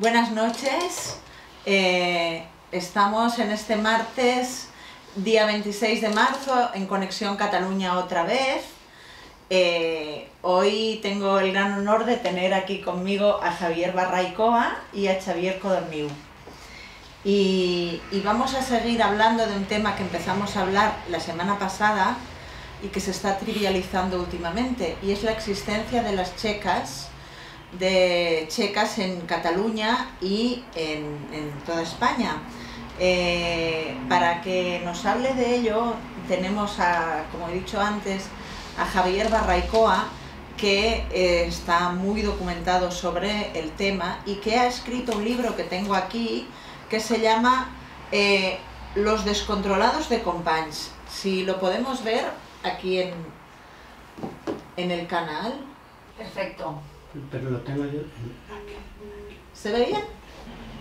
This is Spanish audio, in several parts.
Buenas noches. Eh, estamos en este martes, día 26 de marzo, en Conexión Cataluña otra vez. Eh, hoy tengo el gran honor de tener aquí conmigo a Javier Barraicoa y a Xavier Codorniu. Y, y vamos a seguir hablando de un tema que empezamos a hablar la semana pasada y que se está trivializando últimamente, y es la existencia de las checas de checas en Cataluña y en, en toda España. Eh, para que nos hable de ello, tenemos, a, como he dicho antes, a Javier Barraicoa, que eh, está muy documentado sobre el tema y que ha escrito un libro que tengo aquí que se llama eh, Los descontrolados de Companys. Si lo podemos ver aquí en, en el canal. Perfecto. Pero lo tengo yo. ¿Se ve bien?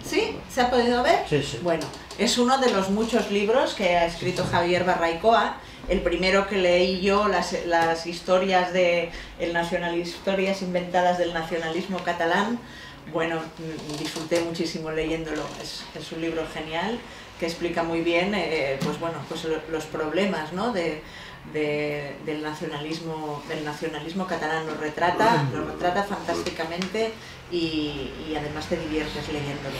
¿Sí? ¿Se ha podido ver? Sí, sí. Bueno, es uno de los muchos libros que ha escrito Javier Barraicoa. El primero que leí yo, las, las historias de el nacional, historias inventadas del nacionalismo catalán. Bueno, disfruté muchísimo leyéndolo. Es, es un libro genial que explica muy bien, eh, pues bueno, pues lo- los problemas, ¿no? De, de- del nacionalismo, del nacionalismo catalán. Lo retrata, lo retrata fantásticamente y, y además te diviertes leyéndolo.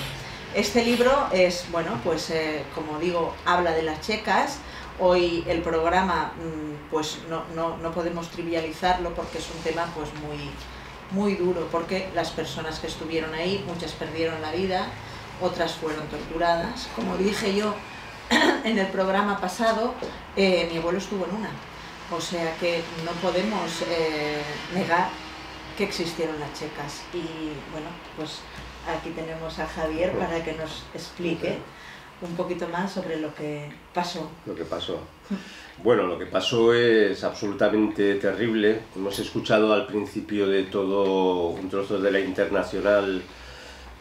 Este libro es, bueno, pues eh, como digo, habla de las checas. Hoy el programa, mm, pues no, no, no podemos trivializarlo porque es un tema pues muy, muy duro, porque las personas que estuvieron ahí, muchas perdieron la vida, otras fueron torturadas. Como dije yo en el programa pasado, eh, mi abuelo estuvo en una. O sea que no podemos eh, negar que existieron las checas. Y bueno, pues aquí tenemos a Javier para que nos explique un poquito más sobre lo que pasó. lo que pasó. Bueno, lo que pasó es absolutamente terrible. Hemos escuchado al principio de todo un trozo de la internacional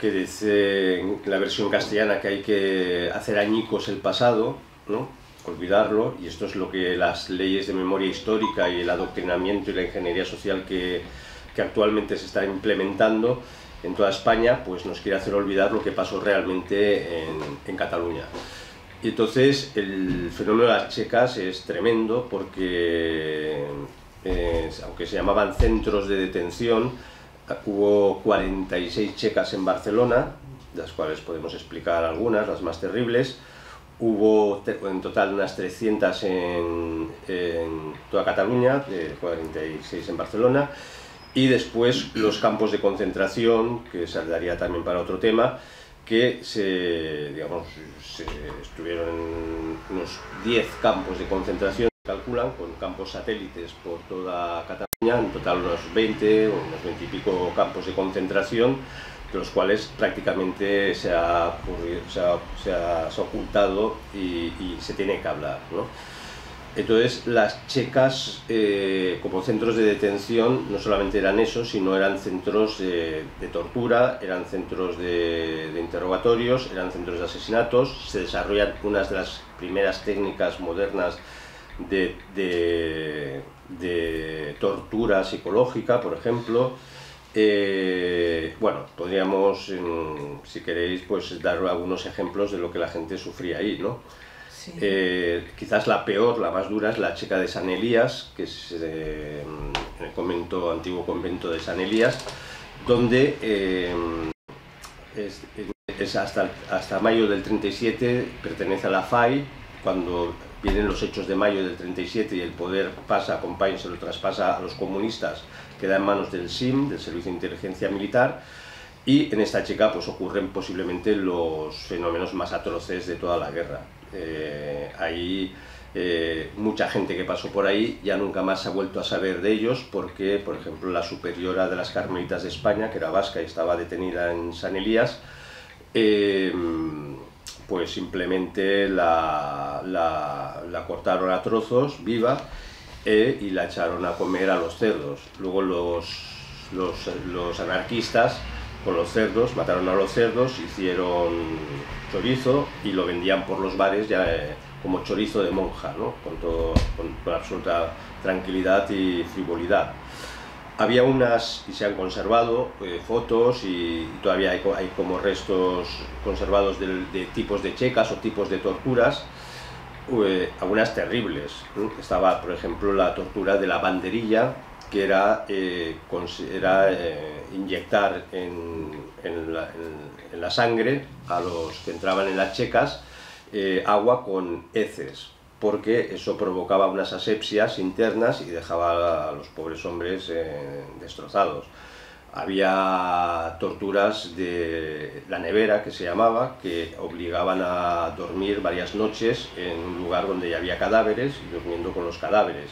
que dice en la versión castellana que hay que hacer añicos el pasado, ¿no? olvidarlo, y esto es lo que las leyes de memoria histórica y el adoctrinamiento y la ingeniería social que, que actualmente se está implementando en toda España, pues nos quiere hacer olvidar lo que pasó realmente en, en Cataluña. Y entonces el fenómeno de las checas es tremendo porque, eh, aunque se llamaban centros de detención, hubo 46 checas en Barcelona, las cuales podemos explicar algunas, las más terribles. Hubo en total unas 300 en, en toda Cataluña, de 46 en Barcelona. Y después los campos de concentración, que se daría también para otro tema, que se, digamos, se estuvieron en unos 10 campos de concentración, calculan, con campos satélites por toda Cataluña, en total unos 20 o unos 20 y pico campos de concentración, de los cuales prácticamente se ha, se ha, se ha- se ocultado y, se tiene que hablar. ¿no? Entonces, las checas eh, como centros de detención no solamente eran eso, sino eran centros de, tortura, eran centros de, interrogatorios, eran centros de asesinatos. Se desarrollan unas de las primeras técnicas modernas de, de- de tortura psicológica, por ejemplo. Eh, bueno, podríamos, si queréis, pues dar algunos ejemplos de lo que la gente sufría ahí, ¿no? Sí. Eh, quizás la peor, la más dura, es la checa de San Elías, que es eh, en el convento, antiguo convento de San Elías, donde es, es hasta, hasta mayo del 37, pertenece a la FAI, cuando vienen los hechos de mayo del 37 y el poder pasa, Compañ se lo traspasa a los comunistas, queda en manos del SIM, del Servicio de Inteligencia Militar, y en esta checa pues, ocurren posiblemente los fenómenos más atroces de toda la guerra. Eh, ahí eh, mucha gente que pasó por ahí ya nunca más se ha vuelto a saber de ellos porque, por ejemplo, la superiora de las Carmelitas de España, que era vasca y estaba detenida en San Elías, eh, pues simplemente la, la- cortaron a trozos viva eh, y la echaron a comer a los cerdos. Luego los, los, los anarquistas con los cerdos, mataron a los cerdos, hicieron chorizo y lo vendían por los bares ya eh, como chorizo de monja, ¿no? con, todo, con, con absoluta tranquilidad y frivolidad. Había unas, y se han conservado, eh, fotos y, todavía hay, como restos conservados de, tipos de checas o tipos de torturas, eh, algunas terribles. Estaba, por ejemplo, la tortura de la banderilla, que era, eh, inyectar en, la, sangre a los que entraban en las checas agua con heces porque eso provocaba unas asepsias internas y dejaba a los pobres hombres eh, destrozados. Había torturas de la nevera, que se llamaba, que obligaban a dormir varias noches en un lugar donde ya había cadáveres y durmiendo con los cadáveres.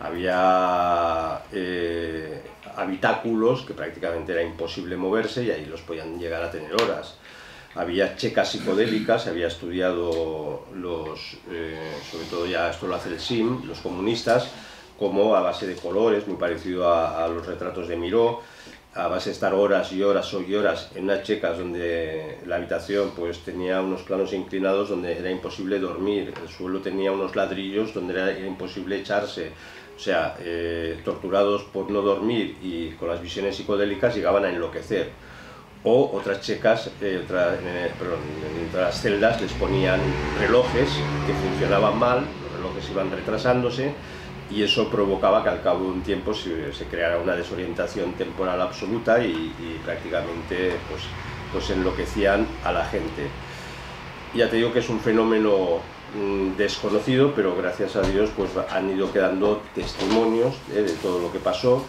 Había eh, habitáculos que prácticamente era imposible moverse y ahí los podían llegar a tener horas había checas psicodélicas, había estudiado los, eh, sobre todo ya esto lo hace el SIM, los comunistas, como a base de colores, muy parecido a, los retratos de Miró, a base de estar horas y horas y horas en unas checas donde la habitación pues tenía unos planos inclinados donde era imposible dormir, el suelo tenía unos ladrillos donde era, imposible echarse, o sea, eh, torturados por no dormir y con las visiones psicodélicas llegaban a enloquecer o otras checas, eh, en, las celdas les ponían relojes que funcionaban mal, los relojes iban retrasándose y eso provocaba que al cabo de un tiempo se, creara una desorientación temporal absoluta y, prácticamente pues, pues enloquecían a la gente. Ya te digo que es un fenómeno mm, desconocido, pero gracias a Dios pues han ido quedando testimonios eh, de todo lo que pasó.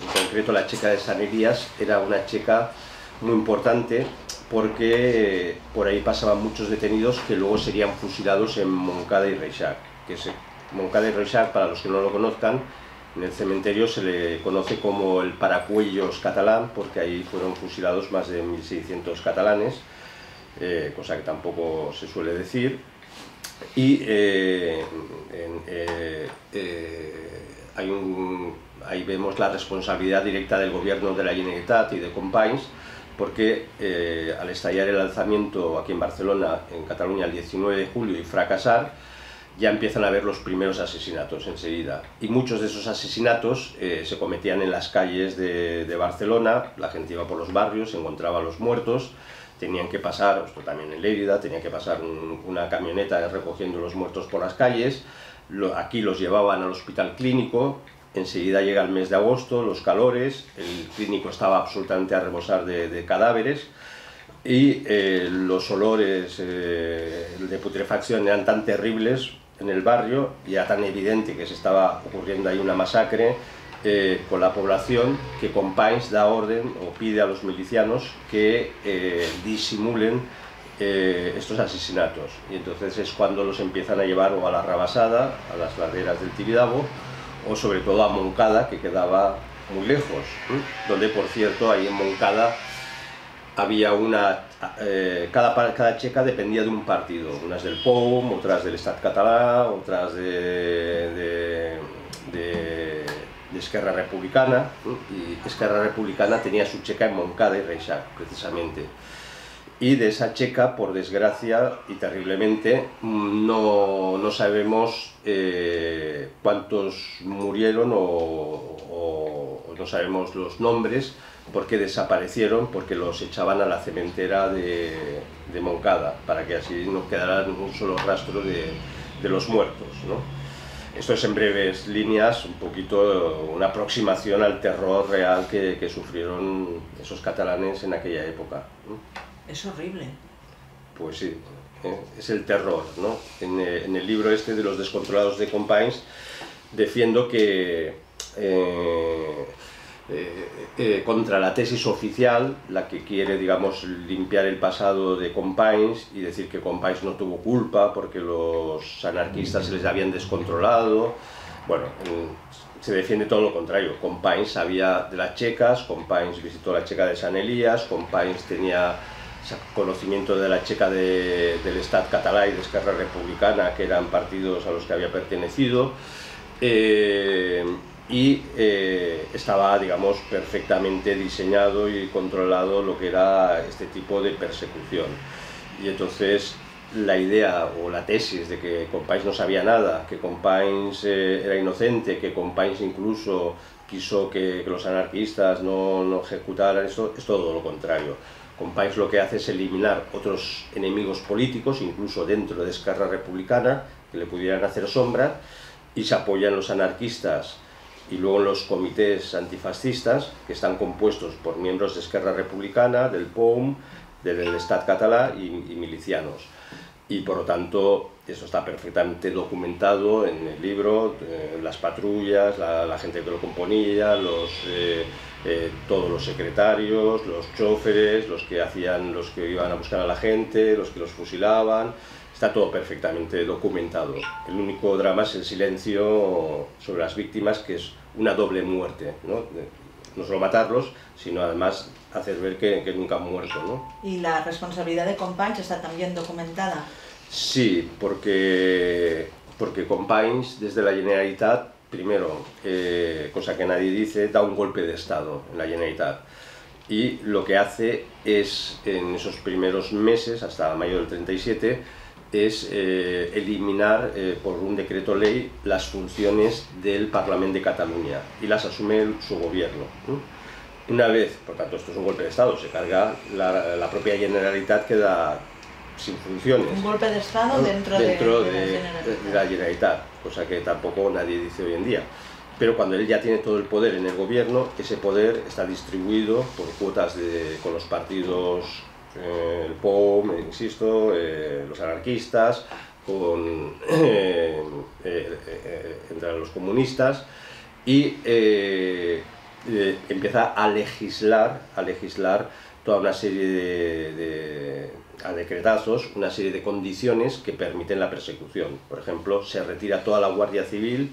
En concreto la checa de San Elías era una checa muy importante porque por ahí pasaban muchos detenidos que luego serían fusilados en Moncada y Reixac. Que es, Moncada y Reixac, para los que no lo conozcan, en el cementerio se le conoce como el Paracuellos catalán, porque ahí fueron fusilados más de 1.600 catalanes, eh, cosa que tampoco se suele decir. Y eh, eh, hay un, ahí vemos la responsabilidad directa del gobierno de la Generalitat y de Companys, porque eh, al estallar el alzamiento aquí en Barcelona, en Cataluña, el 19 de julio y fracasar, ya empiezan a haber los primeros asesinatos enseguida. Y muchos de esos asesinatos eh, se cometían en las calles de, Barcelona, la gente iba por los barrios, encontraba a los muertos, tenían que pasar, esto también en Lérida, tenía que pasar una camioneta recogiendo los muertos por las calles, aquí los llevaban al hospital clínico, Enseguida llega el mes de agosto, los calores, el clínico estaba absolutamente a rebosar de, cadáveres y eh, los olores eh, de putrefacción eran tan terribles en el barrio, ya tan evidente que se estaba ocurriendo ahí una masacre eh, con la población, que Companys da orden o pide a los milicianos que disimulen estos asesinatos. Y entonces es cuando los empiezan a llevar o a la Rabasada, a las laderas del Tibidabo, o sobre todo a Moncada, que quedaba muy lejos, donde por cierto ahí en Moncada había una, eh, cada, cada checa dependía de un partido, unas del POUM, otras del Estat Català, otras de, de, de, Esquerra Republicana, y Esquerra Republicana tenía su checa en Moncada y Reixac, precisamente. Y de esa checa, por desgracia y terriblemente, no, no sabemos eh, cuántos murieron o, no sabemos los nombres porque desaparecieron, porque los echaban a la cementera de, de Moncada, para que así no quedara un solo rastro de, de los muertos. ¿no? Esto es en breves líneas un poquito una aproximación al terror real que, que sufrieron esos catalanes en aquella época. Es horrible. Pues sí, eh, es el terror, ¿no? Eh, en, el libro este de los descontrolados de Compines defiendo que eh, contra la tesis oficial, la que quiere, digamos, limpiar el pasado de Compines y decir que Compines no tuvo culpa porque los anarquistas se les habían descontrolado, bueno, se defiende todo lo contrario. Compines sabía de las checas, Compines visitó la checa de San Elías, Compines tenía conocimiento de la checa del Estat catalá y de Esquerra Republicana, que eran partidos a los que había pertenecido, eh, y eh, estaba, digamos, perfectamente diseñado y controlado lo que era este tipo de persecución. Y entonces la idea o la tesis de que Companys no sabía nada, que Companys eh, era inocente, que Companys incluso quiso que, los anarquistas no, no, ejecutaran eso, es todo lo contrario. Companys lo que hace es eliminar otros enemigos políticos, incluso dentro de Esquerra Republicana, que le pudieran hacer sombra, y se apoyan los anarquistas y luego los comités antifascistas, que están compuestos por miembros de Esquerra Republicana, del POUM, del Estat catalá y, milicianos. Y por lo tanto, eso está perfectamente documentado en el libro, eh, las patrullas, la, gente que lo componía, los, eh, eh, todos los secretarios, los choferes, los que, hacían, los que iban a buscar a la gente, los que los fusilaban, está todo perfectamente documentado. El único drama es el silencio sobre las víctimas, que es una doble muerte, ¿no? no solo matarlos, sino además hacer ver que, que nunca han muerto. ¿no? ¿Y la responsabilidad de Companys está también documentada? Sí, porque, porque Companys desde la Generalitat, primero, eh, cosa que nadie dice, da un golpe de Estado en la Generalitat. Y lo que hace es, en esos primeros meses, hasta mayo del 37, es eh, eliminar eh, por un decreto ley las funciones del Parlamento de Cataluña y las asume su gobierno. Una vez, por tanto, esto es un golpe de Estado, se carga la, propia Generalitat queda sin funciones. Un golpe de Estado dentro, de, la Generalitat, cosa que tampoco nadie dice hoy en día. Pero cuando él ya tiene todo el poder en el gobierno, ese poder está distribuido por cuotas con los partidos eh, el POM, insisto, eh, los anarquistas, con, eh, entre los comunistas, y empieza a legislar, a legislar toda una serie de, a decretazos, una serie de condiciones que permiten la persecución. Por ejemplo, se retira toda la Guardia Civil,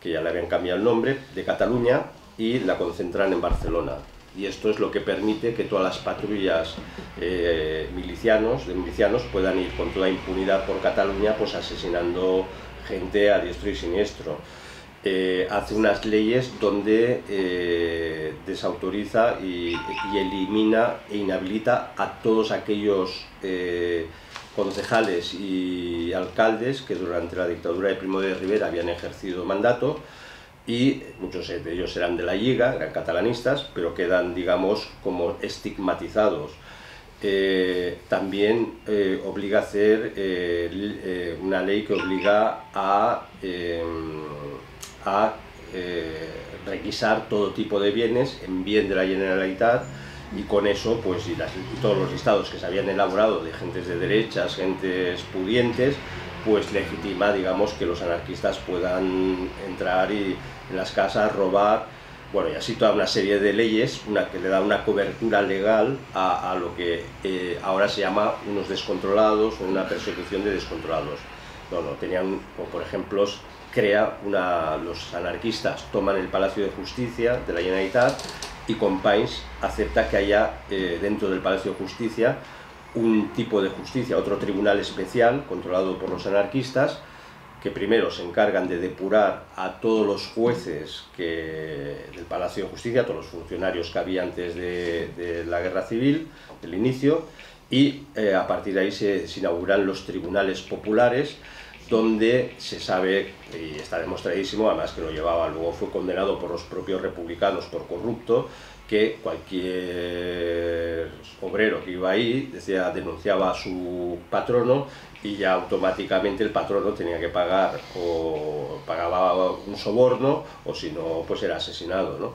que ya le habían cambiado el nombre, de Cataluña y la concentran en Barcelona y esto es lo que permite que todas las patrullas eh, milicianos, de milicianos puedan ir con toda impunidad por Cataluña pues asesinando gente a diestro y siniestro. Eh, hace unas leyes donde eh, desautoriza y, elimina e inhabilita a todos aquellos concejales y alcaldes que durante la dictadura de Primo de Rivera habían ejercido mandato y muchos de ellos eran de la Liga, eran catalanistas, pero quedan, digamos, como estigmatizados. Eh, también eh, obliga a hacer eh, una ley que obliga a, a requisar todo tipo de bienes en bien de la Generalitat y con eso, pues, y, todos los listados que se habían elaborado de gentes de derechas, gentes pudientes, pues legitima, digamos, que los anarquistas puedan entrar y en las casas, robar, bueno, y así toda una serie de leyes una, que le da una cobertura legal a, lo que eh, ahora se llama unos descontrolados o una persecución de descontrolados. No, no, tenían, por ejemplo, crea una, los anarquistas toman el Palacio de Justicia de la Generalitat y Companys acepta que haya eh, dentro del Palacio de Justicia un tipo de justicia, otro tribunal especial controlado por los anarquistas, que primero se encargan de depurar a todos los jueces del Palacio de Justicia, todos los funcionarios que había antes de, la guerra civil, del inicio, y eh, a partir de ahí se, inauguran los tribunales populares, donde se sabe, y está demostradísimo, además que lo llevaba, luego fue condenado por los propios republicanos por corrupto, que cualquier obrero que iba ahí decía, denunciaba a su patrono y ya automáticamente el patrono tenía que pagar o pagaba un soborno o si no pues era asesinado ¿no?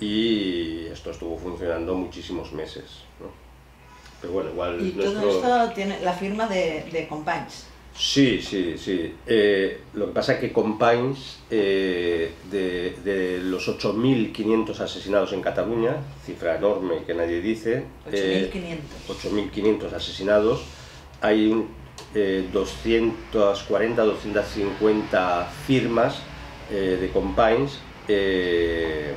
y esto estuvo funcionando muchísimos meses ¿no? pero bueno igual y todo esto tiene la firma de, de Sí, sí, sí. Eh, lo que pasa es que Companys, eh, de, de, los 8.500 asesinados en Cataluña, cifra enorme que nadie dice, 8.500 eh, asesinados, hay 240, 250 firmas de Companys que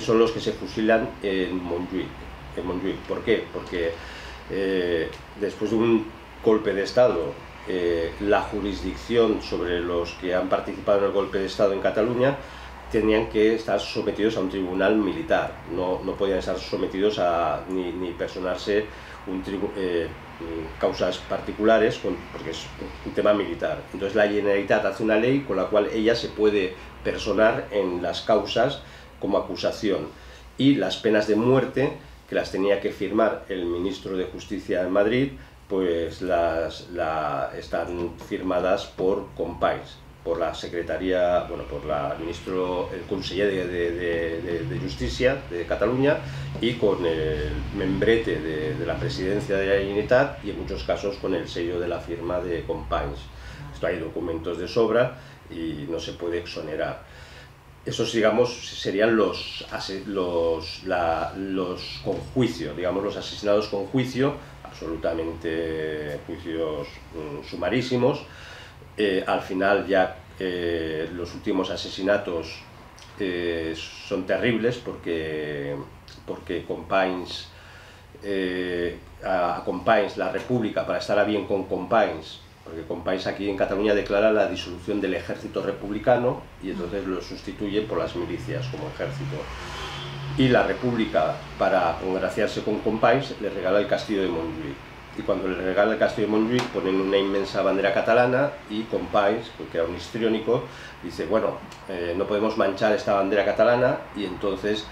son los que se fusilan en Montjuic. En Montjuic. ¿Por qué? Porque después de un golpe de Estado eh, la jurisdicción sobre los que han participado en el golpe de Estado en Cataluña tenían que estar sometidos a un tribunal militar, no, no podían estar sometidos a ni, ni personarse un eh, causas particulares porque es un tema militar. Entonces la Generalitat hace una ley con la cual ella se puede personar en las causas como acusación y las penas de muerte que las tenía que firmar el ministro de Justicia en Madrid pues las, están firmadas por Compais por la Secretaría, bueno, por la ministro, el conseller de, Justicia de Cataluña y con el membrete de, la presidencia de la Generalitat y en muchos casos con el sello de la firma de Companys. Esto hay documentos de sobra y no se puede exonerar. Esos, digamos, serían los, los, los con juicio, digamos, los asesinados con juicio, absolutamente juicios mm, sumarísimos, eh, al final ya eh, los últimos asesinatos eh, son terribles porque, porque Companys, a, la República para estar a bien con Companys, porque Companys aquí en Cataluña declara la disolución del ejército republicano y entonces lo sustituye por las milicias como ejército. Y la República, para congraciarse con Companys, le regala el castillo de Montjuic y cuando le regala el castillo de Montjuic ponen una inmensa bandera catalana y Compais, que era un histriónico, dice, bueno, eh, no podemos manchar esta bandera catalana y entonces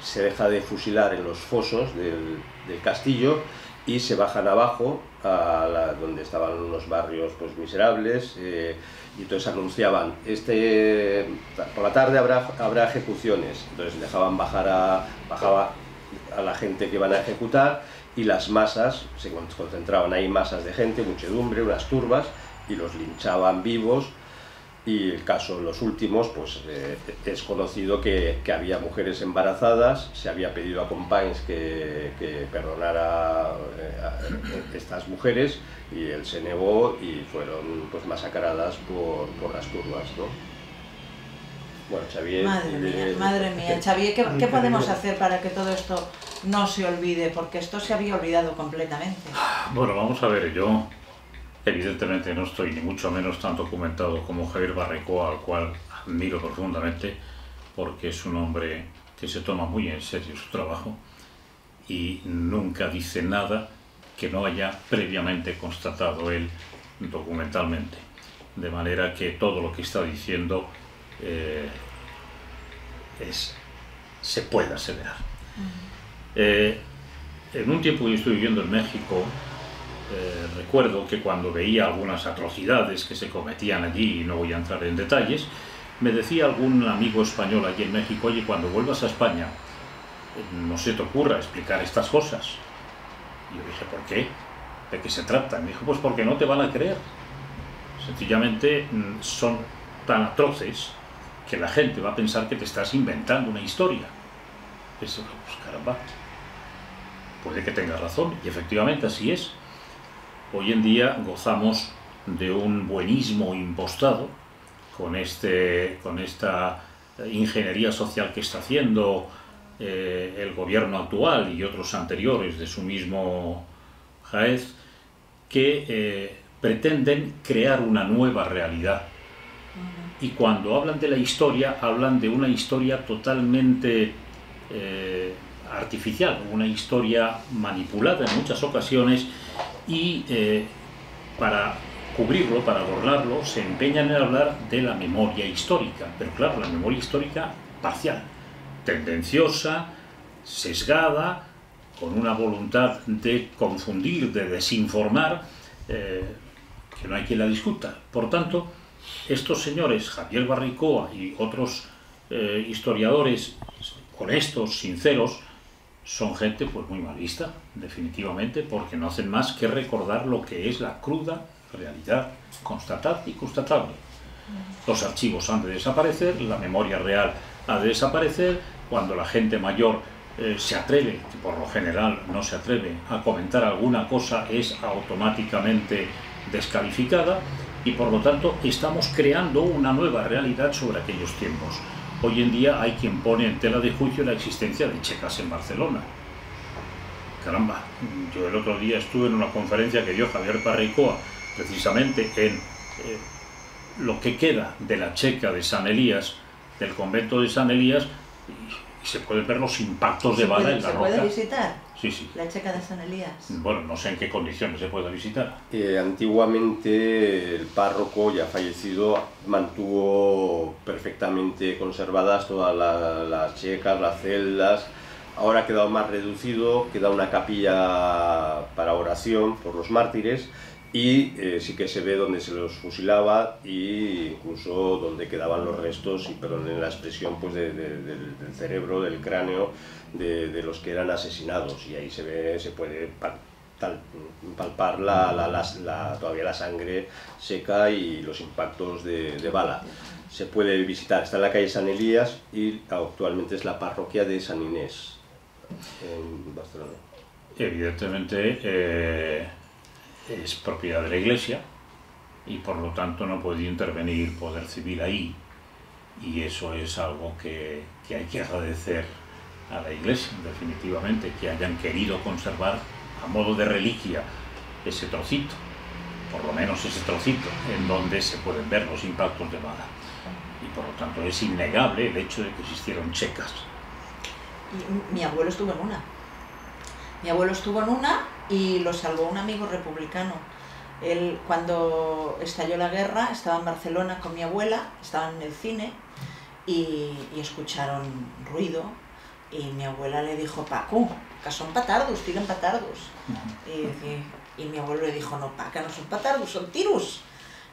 se deja de fusilar en los fosos del, castillo y se bajan abajo a donde estaban unos barrios pues, miserables eh, y entonces anunciaban, este, por la tarde habrá, habrá ejecuciones, entonces dejaban bajar a, bajaba a la gente que iban a ejecutar y las masas, se concentraban ahí masas de gente, muchedumbre, unas turbas, y los linchaban vivos, y el caso, los últimos, pues eh, es conocido que, que, había mujeres embarazadas, se había pedido a Companys que, que perdonara eh, a estas mujeres, y él se negó y fueron pues masacradas por, por las turbas, ¿no? Bueno, Xavier... Madre mía, madre mía. Xavier, ¿qué, podemos hacer para que todo esto no se olvide? Porque esto se había olvidado completamente. Bueno, vamos a ver, yo evidentemente no estoy ni mucho menos tan documentado como Javier Barrecoa, al cual admiro profundamente, porque es un hombre que se toma muy en serio su trabajo y nunca dice nada que no haya previamente constatado él documentalmente. De manera que todo lo que está diciendo eh, es, se puede aseverar. Eh, en un tiempo que yo estuve viviendo en México, eh, recuerdo que cuando veía algunas atrocidades que se cometían allí, y no voy a entrar en detalles, me decía algún amigo español allí en México, oye, cuando vuelvas a España, no se te ocurra explicar estas cosas. Y yo dije, ¿por qué? ¿De qué se trata? me dijo, pues porque no te van a creer. Sencillamente mm, son tan atroces que la gente va a pensar que te estás inventando una historia. Eso, pues caramba, puede que tengas razón, y efectivamente así es. Hoy en día gozamos de un buenismo impostado con, este, con esta ingeniería social que está haciendo eh, el gobierno actual y otros anteriores de su mismo Jaez, que eh, pretenden crear una nueva realidad. Y cuando hablan de la historia, hablan de una historia totalmente eh, artificial, una historia manipulada en muchas ocasiones y eh, para cubrirlo, para adornarlo, se empeñan en hablar de la memoria histórica, pero claro, la memoria histórica parcial, tendenciosa, sesgada, con una voluntad de confundir, de desinformar, eh, que no hay quien la discuta. Por tanto, estos señores, Javier Barricoa y otros eh, historiadores honestos, sinceros, son gente pues muy mal vista, definitivamente, porque no hacen más que recordar lo que es la cruda realidad constatada y constatable. Los archivos han de desaparecer, la memoria real ha de desaparecer, cuando la gente mayor eh, se atreve, que por lo general no se atreve, a comentar alguna cosa, es automáticamente descalificada y por lo tanto estamos creando una nueva realidad sobre aquellos tiempos. Hoy en día hay quien pone en tela de juicio la existencia de checas en Barcelona. Caramba, yo el otro día estuve en una conferencia que dio Javier Parricoa, precisamente en eh, lo que queda de la checa de San Elías, del convento de San Elías y, se pueden ver los impactos de bala en la ¿Se puede visitar? Sí, sí. La checa de San Elías. Bueno, no sé en qué condiciones se puede visitar. Eh, antiguamente el párroco, ya fallecido, mantuvo perfectamente conservadas todas las checas, las celdas. Ahora ha quedado más reducido, queda una capilla para oración por los mártires y eh, sí que se ve donde se los fusilaba e incluso donde quedaban los restos, y perdón en la expresión, pues del cerebro, del cráneo de, los que eran asesinados y ahí se ve, se puede palpar la, la, todavía la sangre seca y los impactos de, de, bala. Se puede visitar, está en la calle San Elías y actualmente es la parroquia de San Inés en Barcelona. Evidentemente, eh, es propiedad de la Iglesia y por lo tanto no puede intervenir poder civil ahí y eso es algo que, que hay que agradecer a la Iglesia, definitivamente, que hayan querido conservar a modo de reliquia ese trocito, por lo menos ese trocito, en donde se pueden ver los impactos de bala. Y por lo tanto es innegable el hecho de que existieron checas. Y mi abuelo estuvo en una. Mi abuelo estuvo en una y lo salvó un amigo republicano. Él, cuando estalló la guerra, estaba en Barcelona con mi abuela, estaban en el cine y, escucharon ruido y mi abuela le dijo, Paco, que son patardos, tiran patardos. y, mi abuelo le dijo, no, Paca, no son patardos, son tirus.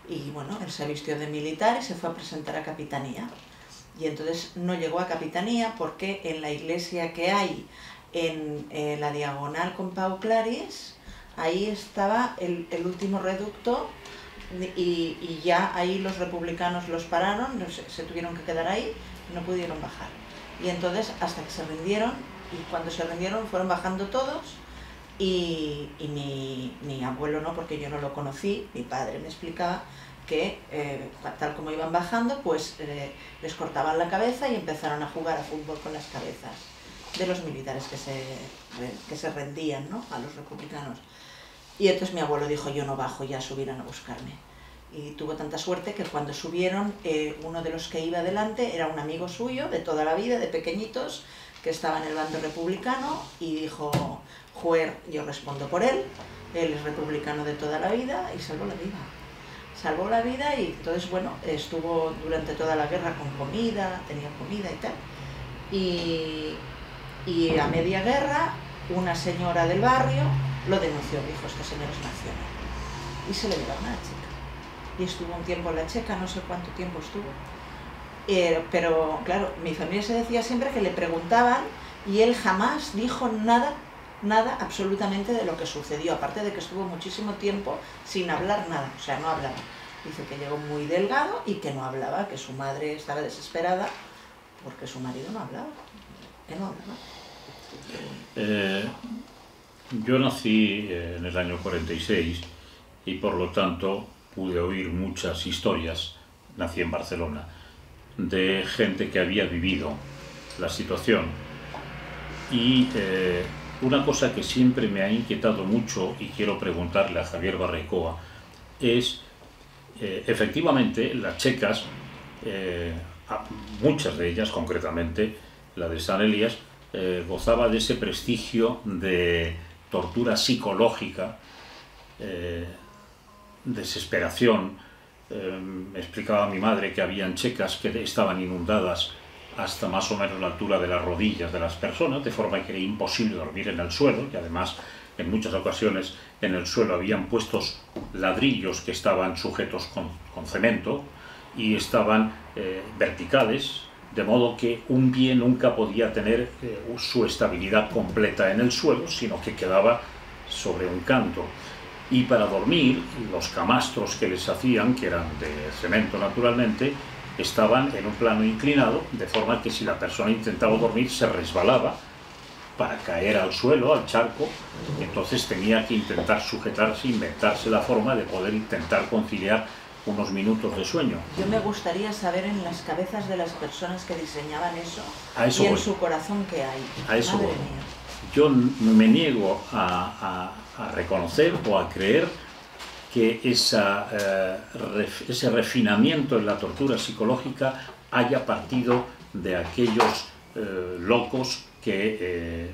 Y bueno, él se vistió de militar y se fue a presentar a Capitanía. Y entonces no llegó a Capitanía porque en la iglesia que hay en eh, la diagonal con Pau Claris, ahí estaba el, último reducto y, ya ahí los republicanos los pararon, se, tuvieron que quedar ahí y no pudieron bajar. Y entonces hasta que se rindieron, y cuando se rindieron fueron bajando todos y, mi, abuelo no, porque yo no lo conocí, mi padre me explicaba que eh, tal como iban bajando, pues eh, les cortaban la cabeza y empezaron a jugar a fútbol con las cabezas de los militares que se, que se rendían ¿no? a los republicanos. Y entonces mi abuelo dijo, yo no bajo, ya subirán a buscarme. Y tuvo tanta suerte que cuando subieron, eh, uno de los que iba adelante era un amigo suyo de toda la vida, de pequeñitos, que estaba en el bando republicano y dijo, Juer, yo respondo por él, él es republicano de toda la vida y salvó la vida. Salvó la vida y entonces, bueno, estuvo durante toda la guerra con comida, tenía comida y tal. Y, y a media guerra, una señora del barrio lo denunció, dijo, este señor es nacional. Y se le a la checa. Y estuvo un tiempo en la checa, no sé cuánto tiempo estuvo. Eh, pero claro, mi familia se decía siempre que le preguntaban y él jamás dijo nada, nada absolutamente de lo que sucedió, aparte de que estuvo muchísimo tiempo sin hablar nada, o sea, no hablaba. Dice que llegó muy delgado y que no hablaba, que su madre estaba desesperada porque su marido no hablaba, que no hablaba. Eh, yo nací eh, en el año 46 y por lo tanto pude oír muchas historias, nací en Barcelona, de gente que había vivido la situación. Y eh, una cosa que siempre me ha inquietado mucho y quiero preguntarle a Javier Barrecoa es, efectivamente, las checas, muchas de ellas concretamente, la de San Elías, eh, gozaba de ese prestigio de tortura psicológica, eh, desesperación. Eh, me explicaba mi madre que habían checas que estaban inundadas hasta más o menos la altura de las rodillas de las personas, de forma que era imposible dormir en el suelo y además en muchas ocasiones en el suelo habían puestos ladrillos que estaban sujetos con, cemento y estaban verticales, de modo que un pie nunca podía tener eh, su estabilidad completa en el suelo, sino que quedaba sobre un canto. Y para dormir, los camastros que les hacían, que eran de cemento naturalmente, estaban en un plano inclinado, de forma que si la persona intentaba dormir se resbalaba para caer al suelo, al charco, entonces tenía que intentar sujetarse, inventarse la forma de poder intentar conciliar unos minutos de sueño. Yo me gustaría saber en las cabezas de las personas que diseñaban eso, y en su corazón qué hay. A eso Yo me niego a, reconocer o a creer que eh, ese refinamiento en la tortura psicológica haya partido de aquellos eh, locos que eh,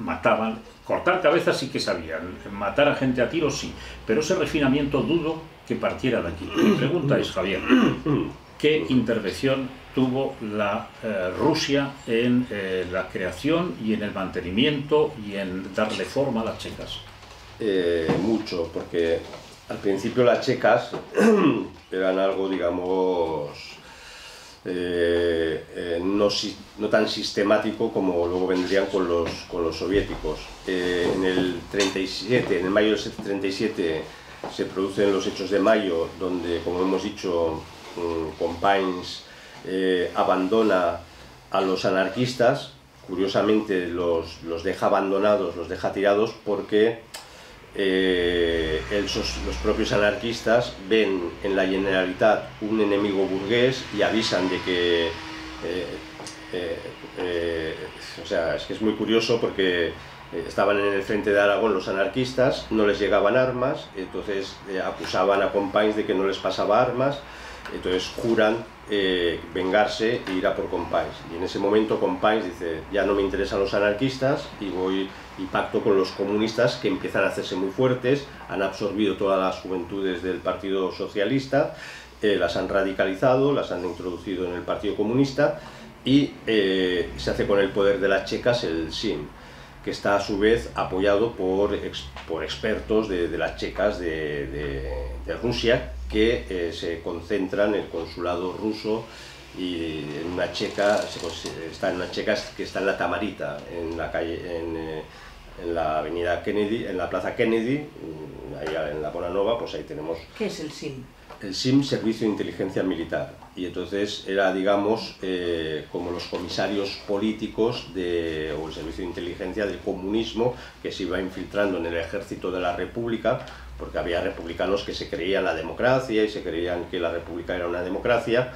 mataban. Cortar cabezas sí que sabían, matar a gente a tiros sí, pero ese refinamiento dudo que partiera de aquí. Mi pregunta es, Javier, ¿qué intervención tuvo la Rusia en la creación y en el mantenimiento y en darle forma a las checas? Mucho, porque al principio las checas eran algo, digamos, eh, eh, no, tan sistemático como luego vendrían con los, con los soviéticos. Eh, en el 37, en el mayo del 37 se producen los hechos de mayo, donde, como hemos dicho, mm, Compines abandona a los anarquistas, curiosamente los, los deja abandonados, los deja tirados porque eh, los propios anarquistas ven en la Generalitat un enemigo burgués y avisan de que... Eh, eh, o sea, es que es muy curioso porque estaban en el frente de Aragón los anarquistas, no les llegaban armas, entonces acusaban a Companys de que no les pasaba armas, entonces juran eh, vengarse e ir a por Compáis. Y en ese momento Compáis dice, ya no me interesan los anarquistas y voy y pacto con los comunistas que empiezan a hacerse muy fuertes, han absorbido todas las juventudes del Partido Socialista, eh, las han radicalizado, las han introducido en el Partido Comunista y eh, se hace con el poder de las checas el SIM que está a su vez apoyado por, por expertos de, las checas de Rusia que eh, se concentran en el consulado ruso y en una checa, está en una checa que está en la Tamarita, en la calle, en, eh, en la avenida Kennedy, en la plaza Kennedy, ahí en la Bonanova, pues ahí tenemos... ¿Qué es el SIM? El SIM, Servicio de Inteligencia Militar, y entonces era, digamos, eh, como los comisarios políticos de, o el Servicio de Inteligencia del comunismo que se iba infiltrando en el ejército de la República porque había republicanos que se creían la democracia y se creían que la república era una democracia,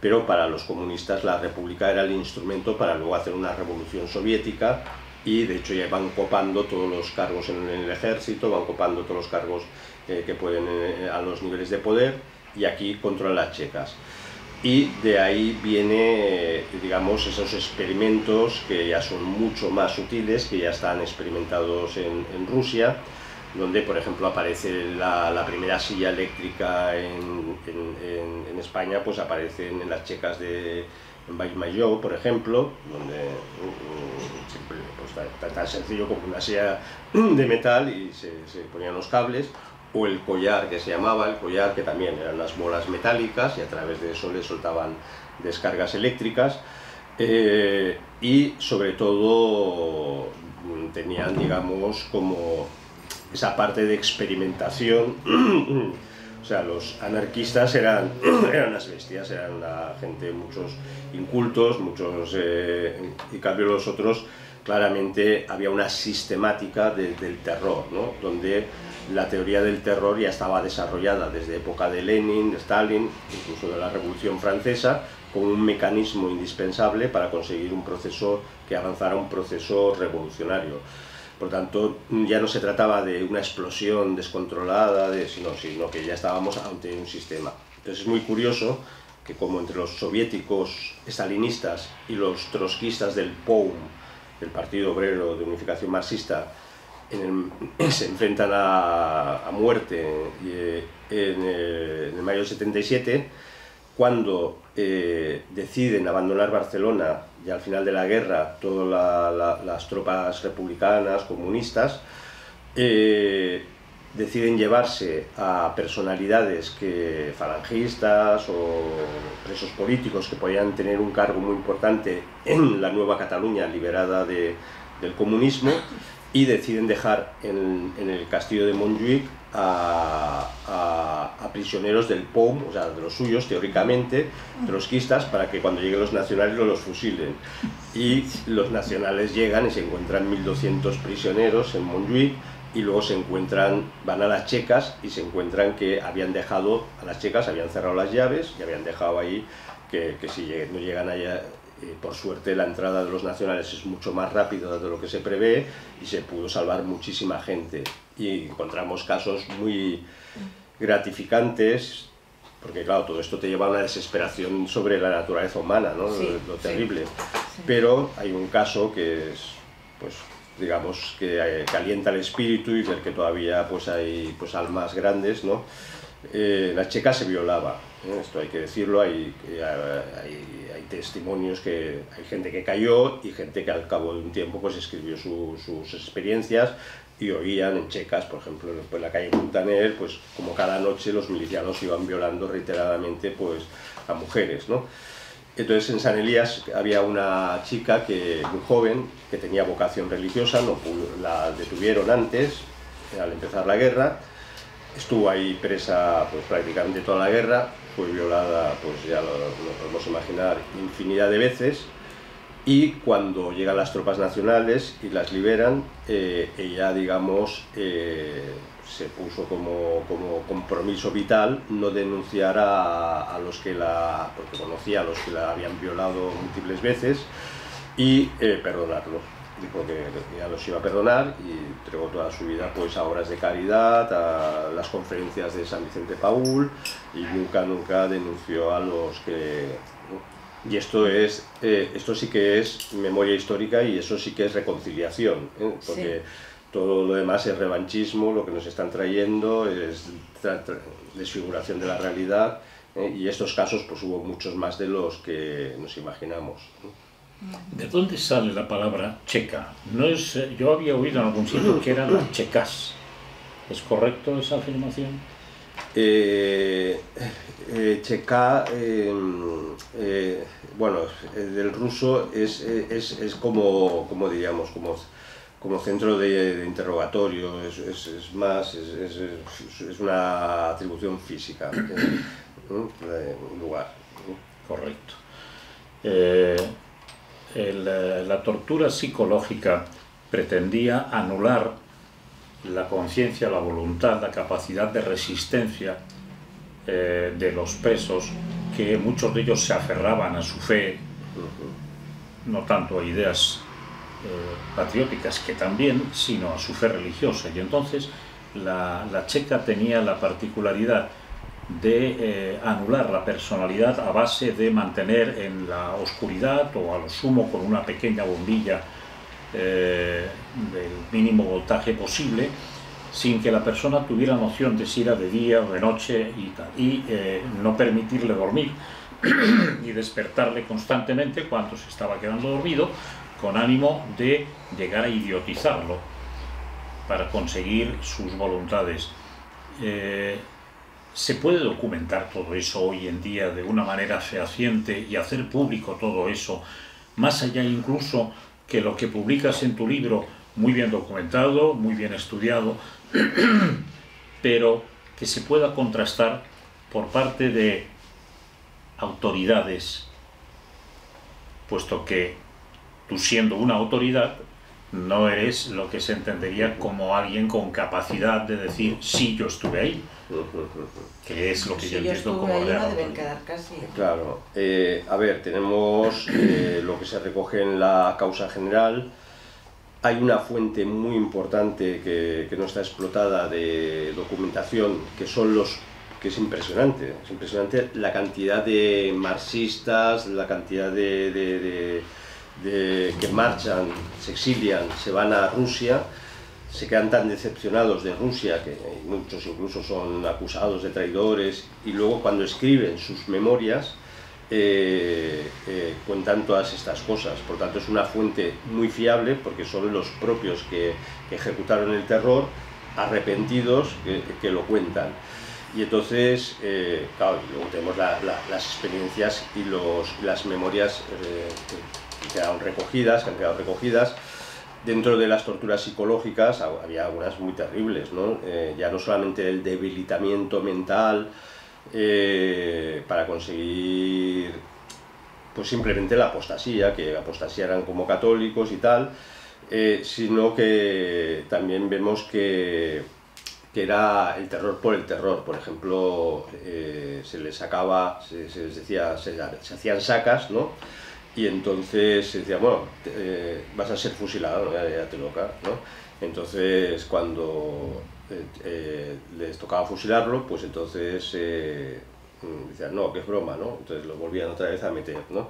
pero para los comunistas la república era el instrumento para luego hacer una revolución soviética y de hecho ya van copando todos los cargos en el ejército, van copando todos los cargos eh, que pueden eh, a los niveles de poder y aquí controlan las checas. Y de ahí viene, digamos, esos experimentos que ya son mucho más sutiles, que ya están experimentados en, en Rusia, donde por ejemplo aparece la, primera silla eléctrica en, España, pues aparecen en las checas de en por ejemplo, donde mm, pues, tan, sencillo como una silla de metal y se, ponían los cables, o el collar que se llamaba, el collar que también eran las bolas metálicas y a través de eso le soltaban descargas eléctricas. Eh, y sobre todo mm, tenían, digamos, como esa parte de experimentación. o sea, los anarquistas eran, eran unas bestias, eran una gente, muchos incultos, muchos, eh, y cambio los otros, claramente había una sistemática del terror, ¿no? donde la teoría del terror ya estaba desarrollada desde época de Lenin, de Stalin, incluso de la Revolución Francesa, como un mecanismo indispensable para conseguir un proceso que avanzara un proceso revolucionario. Por tanto, ya no se trataba de una explosión descontrolada, de, sino, sino que ya estábamos ante un sistema. Entonces es muy curioso que como entre los soviéticos estalinistas y los trotskistas del POUM, del Partido Obrero de Unificación Marxista, se enfrentan a, muerte eh, en, el, en, el, mayo del 77, cuando eh, deciden abandonar Barcelona y al final de la guerra todas las tropas republicanas, comunistas, eh, deciden llevarse a personalidades que falangistas o presos políticos que podían tener un cargo muy importante en la nueva Cataluña liberada del comunismo y deciden dejar en, el castillo de Montjuic a, prisioneros del POM, o sea, de los suyos, teóricamente, trotskistas, para que cuando lleguen los nacionales los fusilen. Y los nacionales llegan y se encuentran 1.200 prisioneros en Montjuic, y luego se encuentran, van a las checas y se encuentran que habían dejado, a las checas habían cerrado las llaves y habían dejado ahí que, que si no llegan allá eh, por suerte la entrada de los nacionales es mucho más rápida de lo que se prevé y se pudo salvar muchísima gente. Y encontramos casos muy gratificantes, porque claro, todo esto te lleva a una desesperación sobre la naturaleza humana, ¿no? lo, terrible. Pero hay un caso que es, pues, digamos, que eh, calienta el espíritu y ver que todavía pues, hay pues, almas grandes, ¿no? Eh, la checa se violaba, ¿eh? esto hay que decirlo, hay, hay, hay, testimonios que hay gente que cayó y gente que al cabo de un tiempo pues escribió sus experiencias y oían en checas, por ejemplo, en la calle Montaner, pues como cada noche los milicianos iban violando reiteradamente pues, a mujeres, ¿no? Entonces en San Elías había una chica que, muy joven que tenía vocación religiosa, no la detuvieron antes, al empezar la guerra, estuvo ahí presa pues, prácticamente toda la guerra, fue violada, pues ya lo, podemos imaginar, infinidad de veces, y cuando llegan las tropas nacionales y las liberan, eh, ella, digamos, eh, se puso como, como, compromiso vital no denunciar a, a, los que la, porque conocía a los que la habían violado múltiples veces, y eh, perdonarlos. Dijo que ya los iba a perdonar y entregó toda su vida pues, a obras de caridad, a las conferencias de San Vicente Paul, y nunca, nunca denunció a los que y esto, es, eh, esto sí que es memoria histórica y eso sí que es reconciliación, ¿eh? porque todo lo demás es revanchismo, lo que nos están trayendo es desfiguración de la realidad ¿eh? y estos casos pues hubo muchos más de los que nos imaginamos. ¿De dónde sale la palabra checa? No es, yo había oído en algún sitio que eran las checas. ¿Es correcto esa afirmación? Eh, eh, Checa, em, eh, bueno, del ruso es, es, es, como, como diríamos, como, como centro de, interrogatorio, es, es más, es, una atribución física, un lugar. Correcto. La tortura psicológica pretendía anular la conciencia, la voluntad, la capacidad de resistencia eh, de los presos, que muchos de ellos se aferraban a su fe, no tanto a ideas eh, patrióticas, que también, sino a su fe religiosa. Y entonces la, checa tenía la particularidad de eh, anular la personalidad a base de mantener en la oscuridad o a lo sumo con una pequeña bombilla eh, del mínimo voltaje posible sin que la persona tuviera noción de si era de día o de noche y, eh, no permitirle dormir y despertarle constantemente cuando se estaba quedando dormido con ánimo de llegar a idiotizarlo para conseguir sus voluntades. ¿Se puede documentar todo eso hoy en día de una manera fehaciente y hacer público todo eso, más allá incluso que lo que publicas en tu libro, muy bien documentado, muy bien estudiado, pero que se pueda contrastar por parte de autoridades, puesto que tú siendo una autoridad no eres lo que se entendería como alguien con capacidad de decir sí, yo estuve ahí. Que es lo que yo entiendo como ahí, no deben quedar casi. Claro. Eh, a ver, tenemos eh, lo que se recoge en la causa general. Hay una fuente muy importante que, que no está explotada de documentación, que son los que es impresionante, es impresionante la cantidad de marxistas, la cantidad de, de de, que marchan, se exilian, se van a Rusia, se quedan tan decepcionados de Rusia que muchos incluso son acusados de traidores y luego cuando escriben sus memorias eh, eh, cuentan todas estas cosas. Por tanto es una fuente muy fiable porque son los propios que, ejecutaron el terror arrepentidos que, lo cuentan. Y entonces, eh, claro, luego tenemos las experiencias y los, las memorias que quedaron recogidas, que han quedado recogidas. Dentro de las torturas psicológicas había algunas muy terribles, ¿no? Eh, ya no solamente el debilitamiento mental eh, para conseguir pues simplemente la apostasía, que apostasía eran como católicos y tal, eh, sino que también vemos que, que, era el terror por el terror. Por ejemplo, se les sacaba, se, les decía, se hacían sacas, ¿no? Y entonces decía, bueno, eh, vas a ser fusilado, ya, te loca, ¿no? Entonces cuando eh, eh, les tocaba fusilarlo, pues entonces mm, decían, no, que es broma, ¿no? Entonces lo volvían otra vez a meter, ¿no?